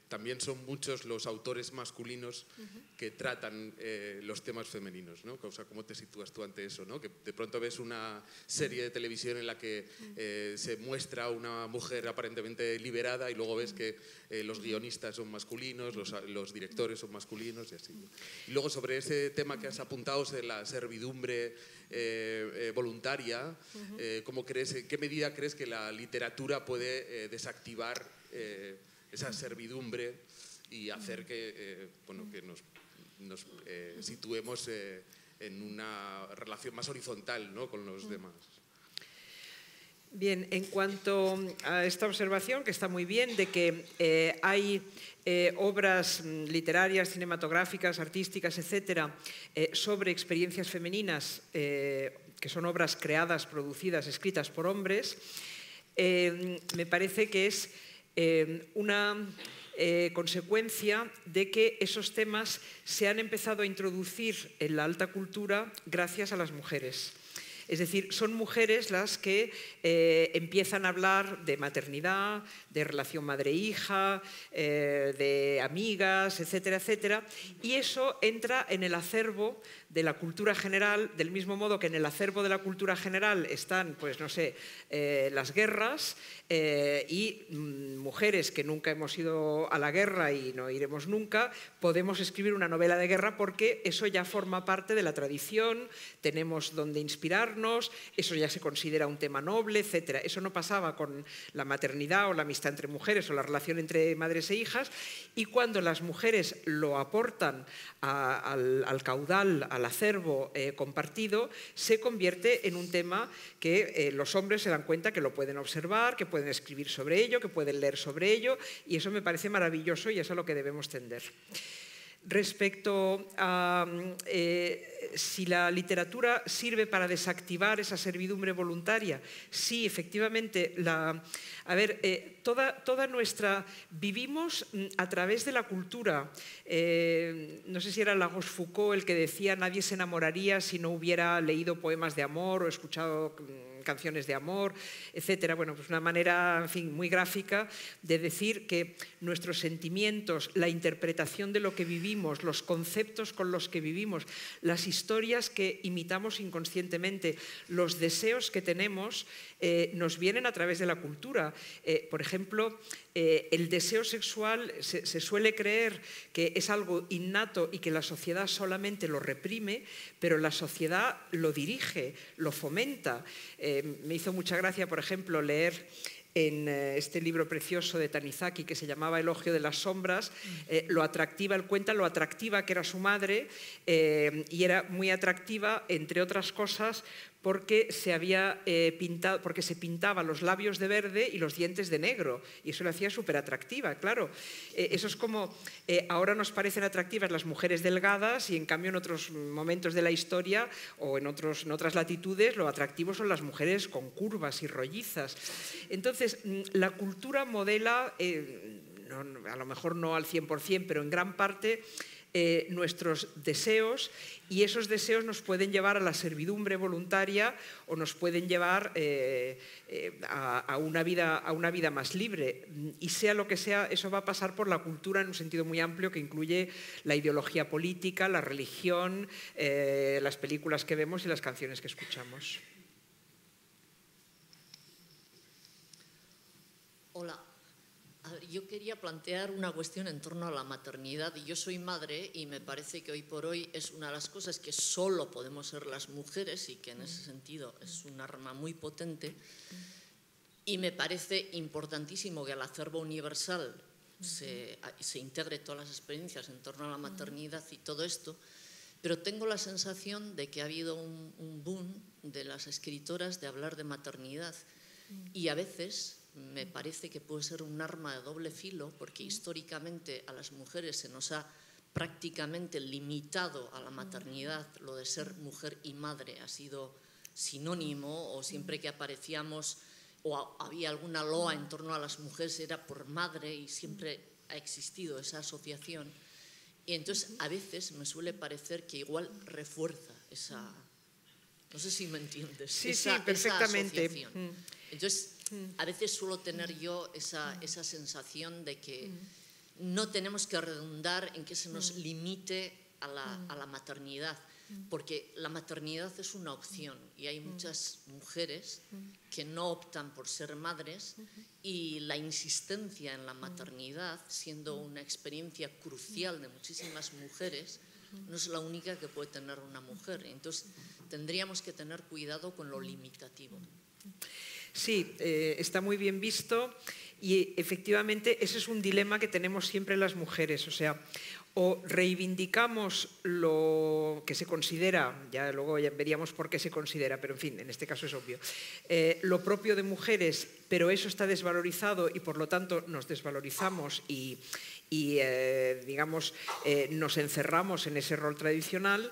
también son muchos los autores masculinos uh -huh. que tratan eh, los temas femeninos, ¿no? O sea, ¿cómo te sitúas tú ante eso, no? Que de pronto ves una serie de televisión en la que eh, se muestra una mujer aparentemente liberada y luego ves que eh, los guionistas son masculinos, los, los, directores son masculinos y así. ¿no? Y luego sobre ese tema que has apuntado, la servidumbre voluntaria, -huh. ¿cómo crees, ¿en qué medida crees que la literatura puede desactivar esa servidumbre y hacer que, eh, bueno, que nos, nos eh, situemos eh, en una relación más horizontal ¿no? con los demás. Bien, en cuanto a esta observación, que está muy bien, de que eh, hay eh, obras literarias, cinematográficas, artísticas, etcétera, eh, sobre experiencias femeninas, que son obras creadas, producidas, escritas por hombres, me parece que es eh, una eh, consecuencia de que esos temas se han empezado a introducir en la alta cultura gracias a las mujeres. Es decir, son mujeres las que eh, empiezan a hablar de maternidad, de relación madre-hija, eh, de amigas, etcétera, etcétera, y eso entra en el acervo de la cultura general, del mismo modo que en el acervo de la cultura general están, pues no sé, eh, las guerras y mm, mujeres que nunca hemos ido a la guerra y no iremos nunca, podemos escribir una novela de guerra porque eso ya forma parte de la tradición, tenemos donde inspirarnos, eso ya se considera un tema noble, etcétera. Eso no pasaba con la maternidad o la amistad entre mujeres o la relación entre madres e hijas y cuando las mujeres lo aportan al, caudal, al acervo eh, compartido, se convierte en un tema que eh, los hombres se dan cuenta que lo pueden observar, que pueden escribir sobre ello, que pueden leer sobre ello, y eso me parece maravilloso y es a lo que debemos tender. Respecto a eh, si la literatura sirve para desactivar esa servidumbre voluntaria, sí, efectivamente, la, a ver, eh, toda, toda, nuestra... Vivimos mm, a través de la cultura. Eh, no sé si era Lagos Foucault el que decía nadie se enamoraría si no hubiera leído poemas de amor o escuchado mm, canciones de amor, etcétera. Bueno, pues una manera, en fin, muy gráfica de decir que nuestros sentimientos, la interpretación de lo que vivimos, los conceptos con los que vivimos, las historias que imitamos inconscientemente, los deseos que tenemos, eh, nos vienen a través de la cultura. Eh, por ejemplo, eh, el deseo sexual se, suele creer que es algo innato y que la sociedad solamente lo reprime, pero la sociedad lo dirige, lo fomenta. Me hizo mucha gracia, por ejemplo, leer en este libro precioso de Tanizaki que se llamaba Elogio de las sombras, lo atractiva, él cuenta lo atractiva que era su madre y era muy atractiva, entre otras cosas, porque se había eh, pintado, porque se pintaba los labios de verde y los dientes de negro, y eso la hacía súper atractiva, claro. Eh, eso es como, eh, ahora nos parecen atractivas las mujeres delgadas y en cambio en otros momentos de la historia o en, otros, en otras latitudes lo atractivo son las mujeres con curvas y rollizas. Entonces, mm, la cultura modela, a lo mejor no al 100%, pero en gran parte, nuestros deseos y esos deseos nos pueden llevar a la servidumbre voluntaria o nos pueden llevar eh, eh, a, una vida, a una vida más libre. Y sea lo que sea, eso va a pasar por la cultura en un sentido muy amplio que incluye la ideología política, la religión, eh, las películas que vemos y las canciones que escuchamos. Hola, yo quería plantear una cuestión en torno a la maternidad. Yo soy madre y me parece que hoy por hoy es una de las cosas que solo podemos ser las mujeres y que en ese sentido es un arma muy potente. Y me parece importantísimo que al acervo universal se, integre todas las experiencias en torno a la maternidad y todo esto. Pero tengo la sensación de que ha habido un, un boom de las escritoras de hablar de maternidad. Y a veces me parece que puede ser un arma de doble filo porque históricamente a las mujeres se nos ha prácticamente limitado a la maternidad, lo de ser mujer y madre ha sido sinónimo o siempre que aparecíamos o había alguna loa en torno a las mujeres era por madre y siempre ha existido esa asociación. Y entonces a veces me suele parecer que igual refuerza esa... No sé si me entiendes. Sí, sí, perfectamente. Mm. Entonces, a veces suelo tener yo esa, esa sensación de que no tenemos que redundar en que se nos limite a la, a la maternidad, porque la maternidad es una opción y hay muchas mujeres que no optan por ser madres y la insistencia en la maternidad, siendo una experiencia crucial de muchísimas mujeres, no es la única que puede tener una mujer. Entonces, tendríamos que tener cuidado con lo limitativo. Sí, eh, está muy bien visto y efectivamente ese es un dilema que tenemos siempre las mujeres. O sea, o reivindicamos lo que se considera, ya luego ya veríamos por qué se considera, pero en fin, en este caso es obvio, eh, lo propio de mujeres, pero eso está desvalorizado y por lo tanto nos desvalorizamos y, eh, digamos, nos encerramos en ese rol tradicional,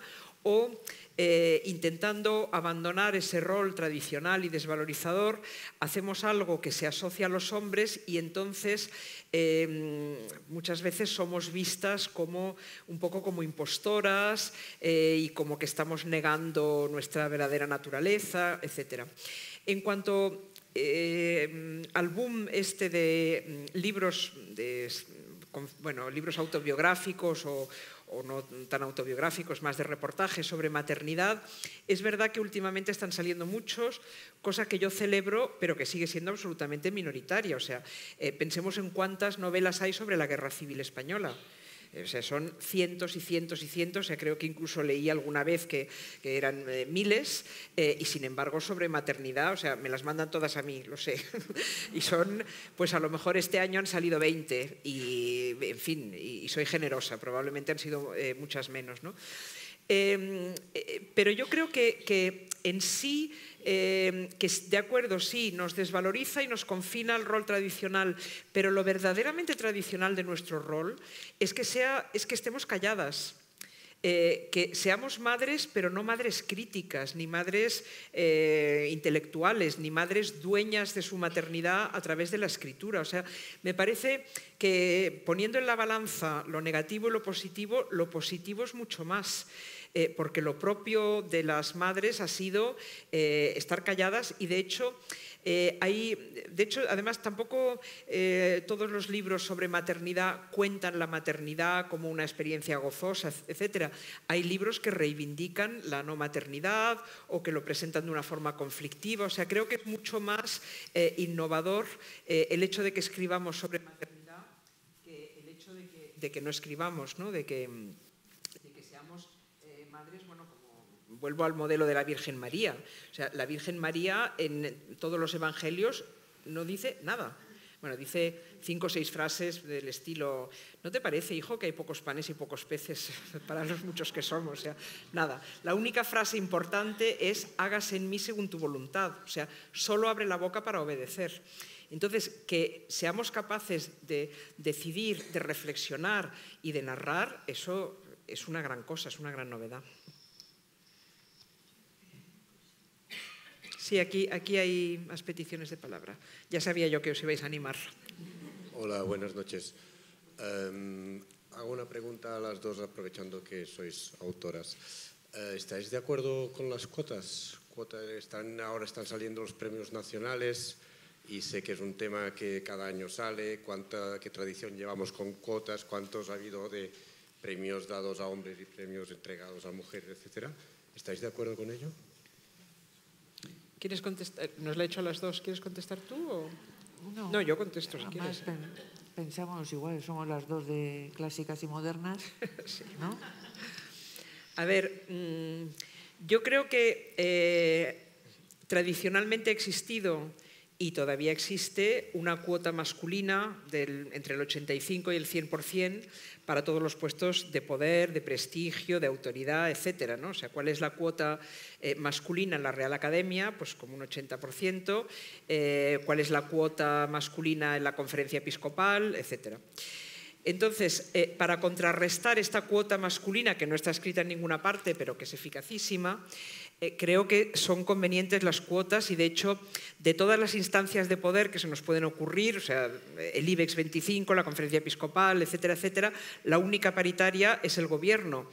o eh, intentando abandonar ese rol tradicional y desvalorizador, hacemos algo que se asocia a los hombres y entonces em, muchas veces somos vistas como un poco como impostoras eh, y como que estamos negando nuestra verdadera naturaleza, etc. En cuanto em, al boom este de mm, libros, de, bueno, libros autobiográficos o, o no tan autobiográficos, más de reportajes sobre maternidad. Es verdad que últimamente están saliendo muchos, cosa que yo celebro, pero que sigue siendo absolutamente minoritaria. O sea, eh, pensemos en cuántas novelas hay sobre la Guerra Civil Española. O sea, son cientos y cientos y cientos, creo que incluso leí alguna vez que, eran eh, miles, eh, y sin embargo sobre maternidad, o sea, me las mandan todas a mí, lo sé. y son, pues a lo mejor este año han salido 20, y en fin, y, soy generosa, probablemente han sido eh, muchas menos, ¿no? Em, pero yo creo que, que en sí eh, que de acuerdo, sí, nos desvaloriza y nos confina al rol tradicional, pero lo verdaderamente tradicional de nuestro rol es que, sea, es que estemos calladas. Eh, que seamos madres, pero no madres críticas, ni madres eh, intelectuales, ni madres dueñas de su maternidad a través de la escritura. O sea, me parece que poniendo en la balanza lo negativo y lo positivo, lo positivo es mucho más. Eh, porque lo propio de las madres ha sido eh, estar calladas y de hecho eh, de hecho, además, tampoco todos los libros sobre maternidad cuentan la maternidad como una experiencia gozosa, etc. Hay libros que reivindican la no maternidad o que lo presentan de una forma conflictiva. O sea, creo que es mucho más innovador el hecho de que escribamos sobre maternidad que el hecho de que, no escribamos, ¿no? De, que, de que seamos madres, bueno, vuelvo al modelo de la Virgen María. O sea, la Virgen María en todos los evangelios no dice nada. Bueno, dice cinco o seis frases del estilo, ¿no te parece, hijo, que hay pocos panes y pocos peces para los muchos que somos? O sea, nada. La única frase importante es, hágase en mí según tu voluntad. O sea, solo abre la boca para obedecer. Entonces, que seamos capaces de decidir, de reflexionar y de narrar, eso es una gran cosa, es una gran novedad. Sí, aquí, aquí hay más peticiones de palabra. Ya sabía yo que os ibais a animar. Hola, buenas noches. Em, hago una pregunta a las dos, aprovechando que sois autoras. Eh, ¿Estáis de acuerdo con las cuotas? están, ahora están saliendo los premios nacionales y sé que es un tema que cada año sale. ¿Cuánta, ¿Qué tradición llevamos con cuotas? ¿Cuántos ha habido de premios dados a hombres y premios entregados a mujeres, etcétera? ¿Estáis de acuerdo con ello? ¿Quieres contestar? ¿Nos la he hecho a las dos? ¿Quieres contestar tú? O... No, yo contesto si quieres. pensamos igual, somos las dos de clásicas y modernas, ¿no? A ver, mm, yo creo que eh, tradicionalmente ha existido y todavía existe una cuota masculina del, entre el 85 y el 100% para todos los puestos de poder, de prestigio, de autoridad, etcétera, ¿no? O sea, ¿cuál es la cuota eh, masculina en la Real Academia? Pues como un 80%. Eh, ¿Cuál es la cuota masculina en la Conferencia Episcopal? Etcétera. Entonces, eh, para contrarrestar esta cuota masculina, que no está escrita en ninguna parte, pero que es eficacísima, eh, creo que son convenientes las cuotas y, de hecho, de todas las instancias de poder que se nos pueden ocurrir, o sea, el IBEX 25, la Conferencia Episcopal, etcétera, etcétera, la única paritaria es el Gobierno.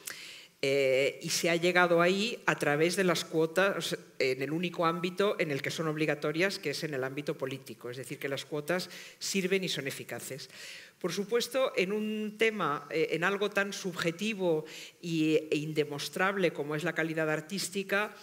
Eh, y se ha llegado ahí a través de las cuotas en el único ámbito en el que son obligatorias, que es en el ámbito político. Es decir, que las cuotas sirven y son eficaces. Por supuesto, en un tema, eh, en algo tan subjetivo e indemostrable como es la calidad artística,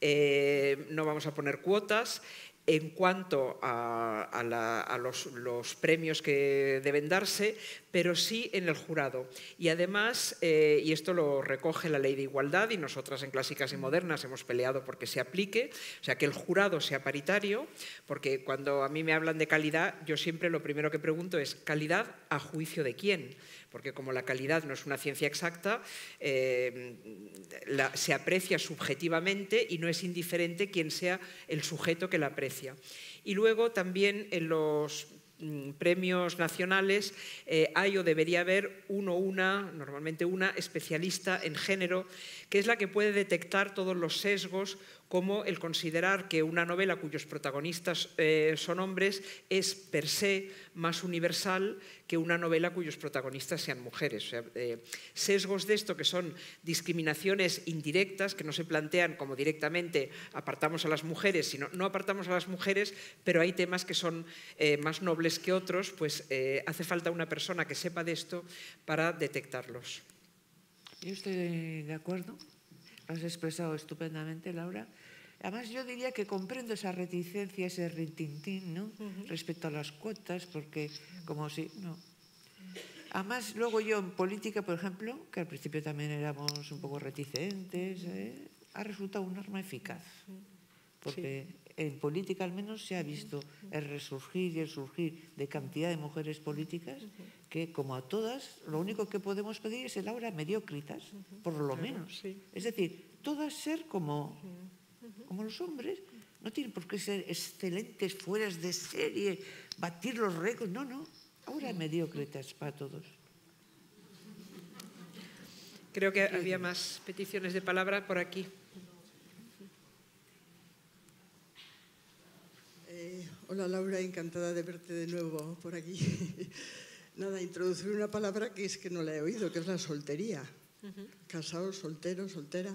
eh, no vamos a poner cuotas en cuanto a, los, premios que deben darse, pero sí en el jurado. Y además, eh, y esto lo recoge la ley de igualdad, y nosotras en Clásicas y Modernas hemos peleado porque se aplique, o sea, que el jurado sea paritario, porque cuando a mí me hablan de calidad, yo siempre lo primero que pregunto es, ¿calidad a juicio de quién? porque como la calidad no es una ciencia exacta, eh, se aprecia subjetivamente y no es indiferente quien sea el sujeto que la aprecia. Y luego también en los premios nacionales eh, hay o debería haber uno una, normalmente una especialista en género, que es la que puede detectar todos los sesgos como el considerar que una novela cuyos protagonistas eh, son hombres es per se más universal que una novela cuyos protagonistas sean mujeres. Eh, sesgos de esto que son discriminaciones indirectas, que no se plantean como directamente apartamos a las mujeres, sino no apartamos a las mujeres, pero hay temas que son eh, más nobles que otros, pues hace falta una persona que sepa de esto para detectarlos. Yo estoy de acuerdo. Has expresado estupendamente, Laura. Además, yo diría que comprendo esa reticencia, ese rintintín, ¿no? Respecto a las cuotas, porque como si... No. Además, luego yo en política, por ejemplo, que al principio también éramos un poco reticentes, ¿eh? ha resultado un arma eficaz. Porque en política al menos se ha visto el resurgir y el surgir de cantidad de mujeres políticas que, como a todas, lo único que podemos pedir es el aura mediocritas, por lo menos. Es decir, todas ser como como los hombres, no tienen por qué ser excelentes, fueras de serie, batir los récords, no, no. Ahora mediocretas para todos. Creo que había más peticiones de palabra por aquí. Eh, hola Laura, encantada de verte de nuevo por aquí. Nada, introducir una palabra que es que no la he oído, que es la soltería. Casado, soltero, soltera.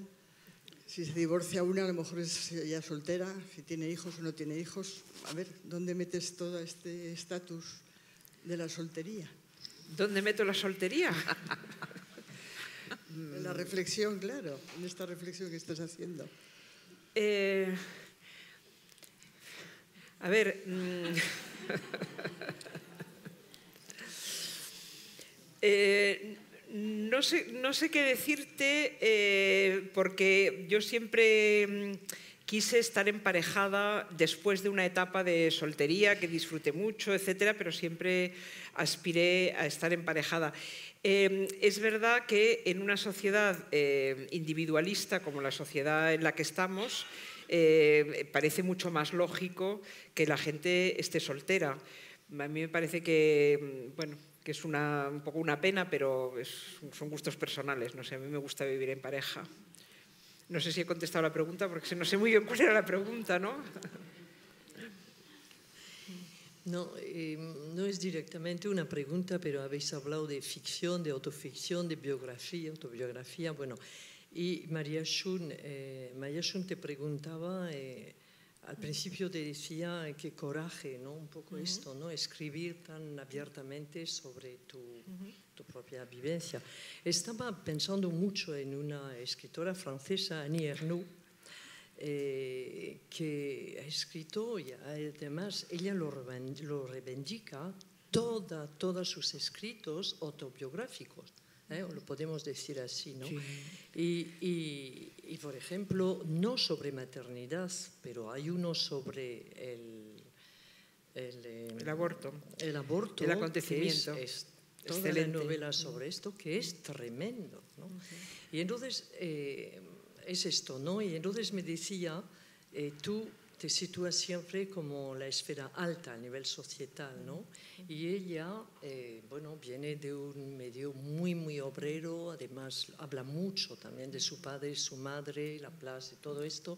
Si se divorcia una, a lo mejor es ya soltera, si tiene hijos o no tiene hijos. A ver, ¿dónde metes todo este estatus de la soltería? ¿Dónde meto la soltería? En la reflexión, claro, en esta reflexión que estás haciendo. Eh, a ver, mm, eh, no, sé, no sé qué decirte eh, porque yo siempre mm, quise estar emparejada después de una etapa de soltería que disfruté mucho, etcétera, pero siempre aspiré a estar emparejada. Eh, es verdad que en una sociedad eh, individualista como la sociedad en la que estamos, eh, parece mucho más lógico que la gente esté soltera. A mí me parece que, mm, bueno, que es una, un poco una pena, pero es, son gustos personales. No sé, a mí me gusta vivir en pareja. No sé si he contestado la pregunta, porque no sé muy bien cuál era la pregunta, ¿no? No, eh, no es directamente una pregunta, pero habéis hablado de ficción, de autoficción, de biografía, autobiografía. Bueno, y María Schun, eh, María Schun te preguntaba, eh, al principio te decía qué coraje, ¿no? Un poco esto, ¿no? Escribir tan abiertamente sobre tu, tu, propia vivencia. Estaba pensando mucho en una escritora francesa, Annie Ernaux, eh, que ha escrito, y además ella lo, lo reivindica, toda, todos sus escritos autobiográficos. ¿eh? lo podemos decir así, ¿no? Sí. Y, y, y, por ejemplo, no sobre maternidad, pero hay uno sobre el, el, el aborto. El aborto. El acontecimiento. Que es, es toda Excelente. la novela sobre esto, que es tremendo. ¿no? Y entonces, eh, es esto, ¿no? Y entonces me decía, eh, tú te sitúas siempre como la esfera alta a nivel societal, ¿no? Y ella, eh, bueno, viene de un medio muy, muy obrero, además habla mucho también de su padre, su madre, la plaza y todo esto,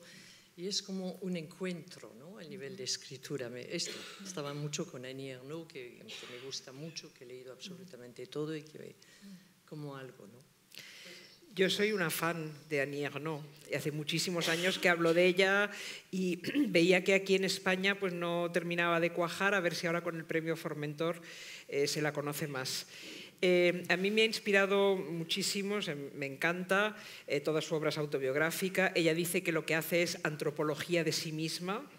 y es como un encuentro, ¿no? A nivel de escritura. Me, esto, estaba mucho con Annie Ernaux, que, que me gusta mucho, que he leído absolutamente todo y que como algo, ¿no? Yo soy una fan de Annie Ernaux. Hace muchísimos años que hablo de ella y veía que aquí en España pues, no terminaba de cuajar, a ver si ahora con el premio Formentor eh, se la conoce más. Eh, a mí me ha inspirado muchísimo, me encanta eh, toda su obra es. Ella dice que lo que hace es antropología de sí misma.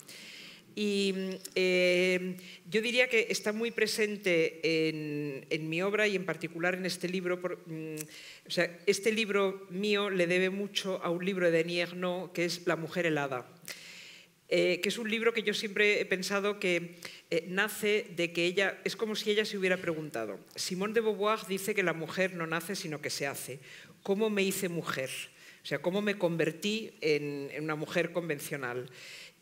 Y eh, yo diría que está muy presente en, en, mi obra y en particular en este libro. Por, mm, o sea, este libro mío le debe mucho a un libro de Denis Ernaux que es La mujer helada. Eh, que es un libro que yo siempre he pensado que eh, nace de que ella, es como si ella se hubiera preguntado. Simone de Beauvoir dice que la mujer no nace sino que se hace. ¿Cómo me hice mujer? O sea, ¿cómo me convertí en, en una mujer convencional?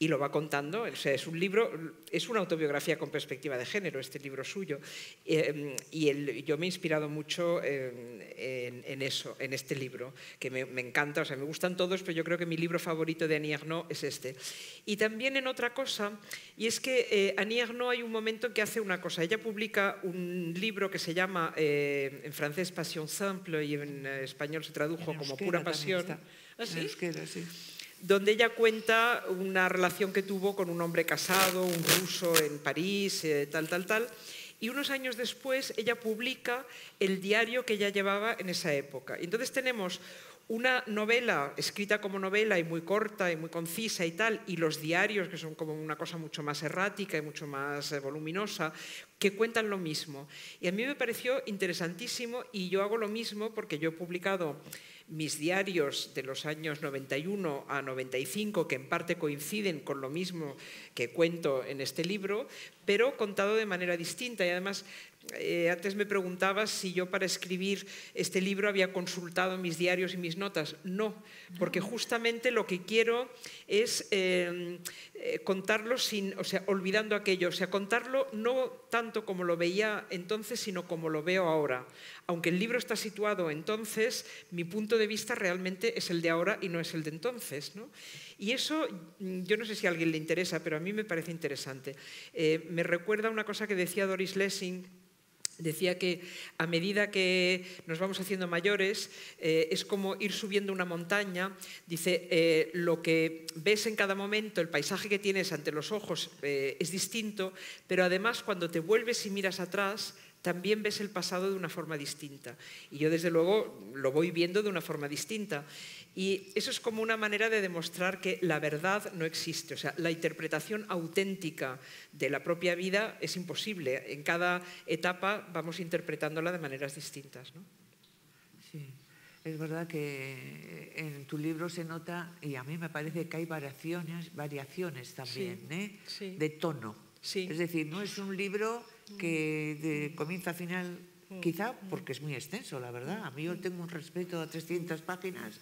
Y lo va contando. O sea, es un libro, es una autobiografía con perspectiva de género, este libro suyo. Eh, y el, yo me he inspirado mucho en, en, en eso, en este libro, que me, me, encanta. O sea, me gustan todos, pero yo creo que mi libro favorito de Annie Ernaux es este. Y también en otra cosa, y es que eh, Annie Ernaux hay un momento en que hace una cosa. Ella publica un libro que se llama, eh, en francés, Passion Simple, y en español se tradujo como Pura Pasión. ¿Ah, sí? Euskera, sí donde ella cuenta una relación que tuvo con un hombre casado, un ruso en París, eh, tal, tal, tal. Y unos años después ella publica el diario que ella llevaba en esa época. Entonces tenemos una novela escrita como novela y muy corta y muy concisa y tal, y los diarios, que son como una cosa mucho más errática y mucho más eh, voluminosa, que cuentan lo mismo. Y a mí me pareció interesantísimo y yo hago lo mismo porque yo he publicado mis diarios de los años 91 a 95, que en parte coinciden con lo mismo que cuento en este libro, pero contado de manera distinta. Y además, eh, antes me preguntabas si yo para escribir este libro había consultado mis diarios y mis notas. No, porque justamente lo que quiero es eh, eh, contarlo sin, o sea, olvidando aquello, o sea, contarlo no tanto como lo veía entonces, sino como lo veo ahora. Aunque el libro está situado entonces, mi punto de vista realmente es el de ahora y no es el de entonces. ¿no? Y eso, mm, yo no sé si a alguien le interesa, pero a mí me parece interesante. Eh, me recuerda una cosa que decía Doris Lessing, Decía que a medida que nos vamos haciendo mayores eh, es como ir subiendo una montaña. Dice, eh, lo que ves en cada momento, el paisaje que tienes ante los ojos eh, es distinto, pero además cuando te vuelves y miras atrás, también ves el pasado de una forma distinta. Y yo desde luego lo voy viendo de una forma distinta. Y eso es como una manera de demostrar que la verdad no existe. O sea, la interpretación auténtica de la propia vida es imposible. En cada etapa vamos interpretándola de maneras distintas. ¿no? Sí, es verdad que en tu libro se nota, y a mí me parece que hay variaciones, variaciones también, Sí, ¿eh? sí. de tono. Sí. Es decir, no es un libro que de comienzo a final, quizá porque es muy extenso, la verdad. A mí yo tengo un respeto a 300 páginas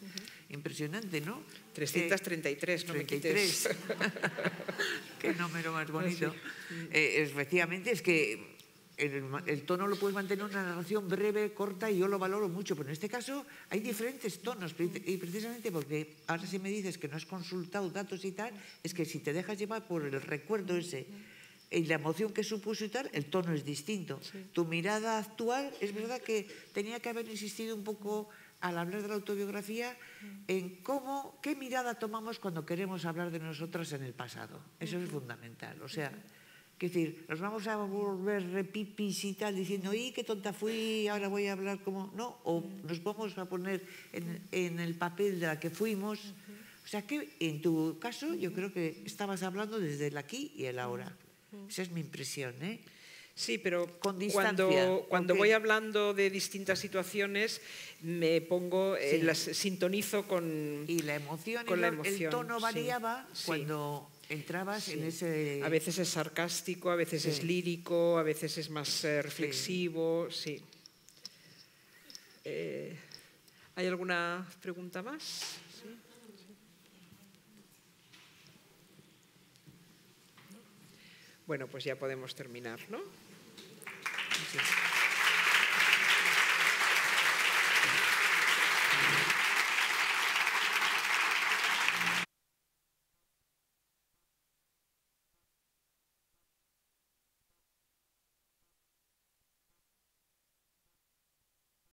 impresionante, ¿no? 333, no me 33. quites. Qué número más bonito. Sí. Eh, efectivamente, es que el, el tono lo puedes mantener en una narración breve, corta, y yo lo valoro mucho. Pero en este caso hay diferentes tonos, y precisamente porque ahora si me dices que no has consultado datos y tal, es que si te dejas llevar por el recuerdo ese y la emoción que supuso y tal, el tono es distinto. Tu mirada actual, es verdad que tenía que haber insistido un poco al hablar de la autobiografía en cómo, qué mirada tomamos cuando queremos hablar de nosotras en el pasado. Eso es fundamental. O sea, que decir, nos vamos a volver repipis y tal, diciendo, ¡y qué tonta fui! Ahora voy a hablar como. No, o nos vamos a poner en, en el papel de la que fuimos. O sea que en tu caso, yo creo que estabas hablando desde el aquí y el ahora. Esa es mi impresión, ¿eh? Sí, pero Con cuando, voy hablando de distintas situaciones me pongo, eh, las sintonizo con, Y la emoción, con y la emoción. el tono variaba Sí. cuando entrabas en ese... A veces es sarcástico, a veces es lírico, a veces es más eh, reflexivo, sí. Eh, ¿Hay alguna pregunta más? Bueno, pues ya podemos terminar, ¿no?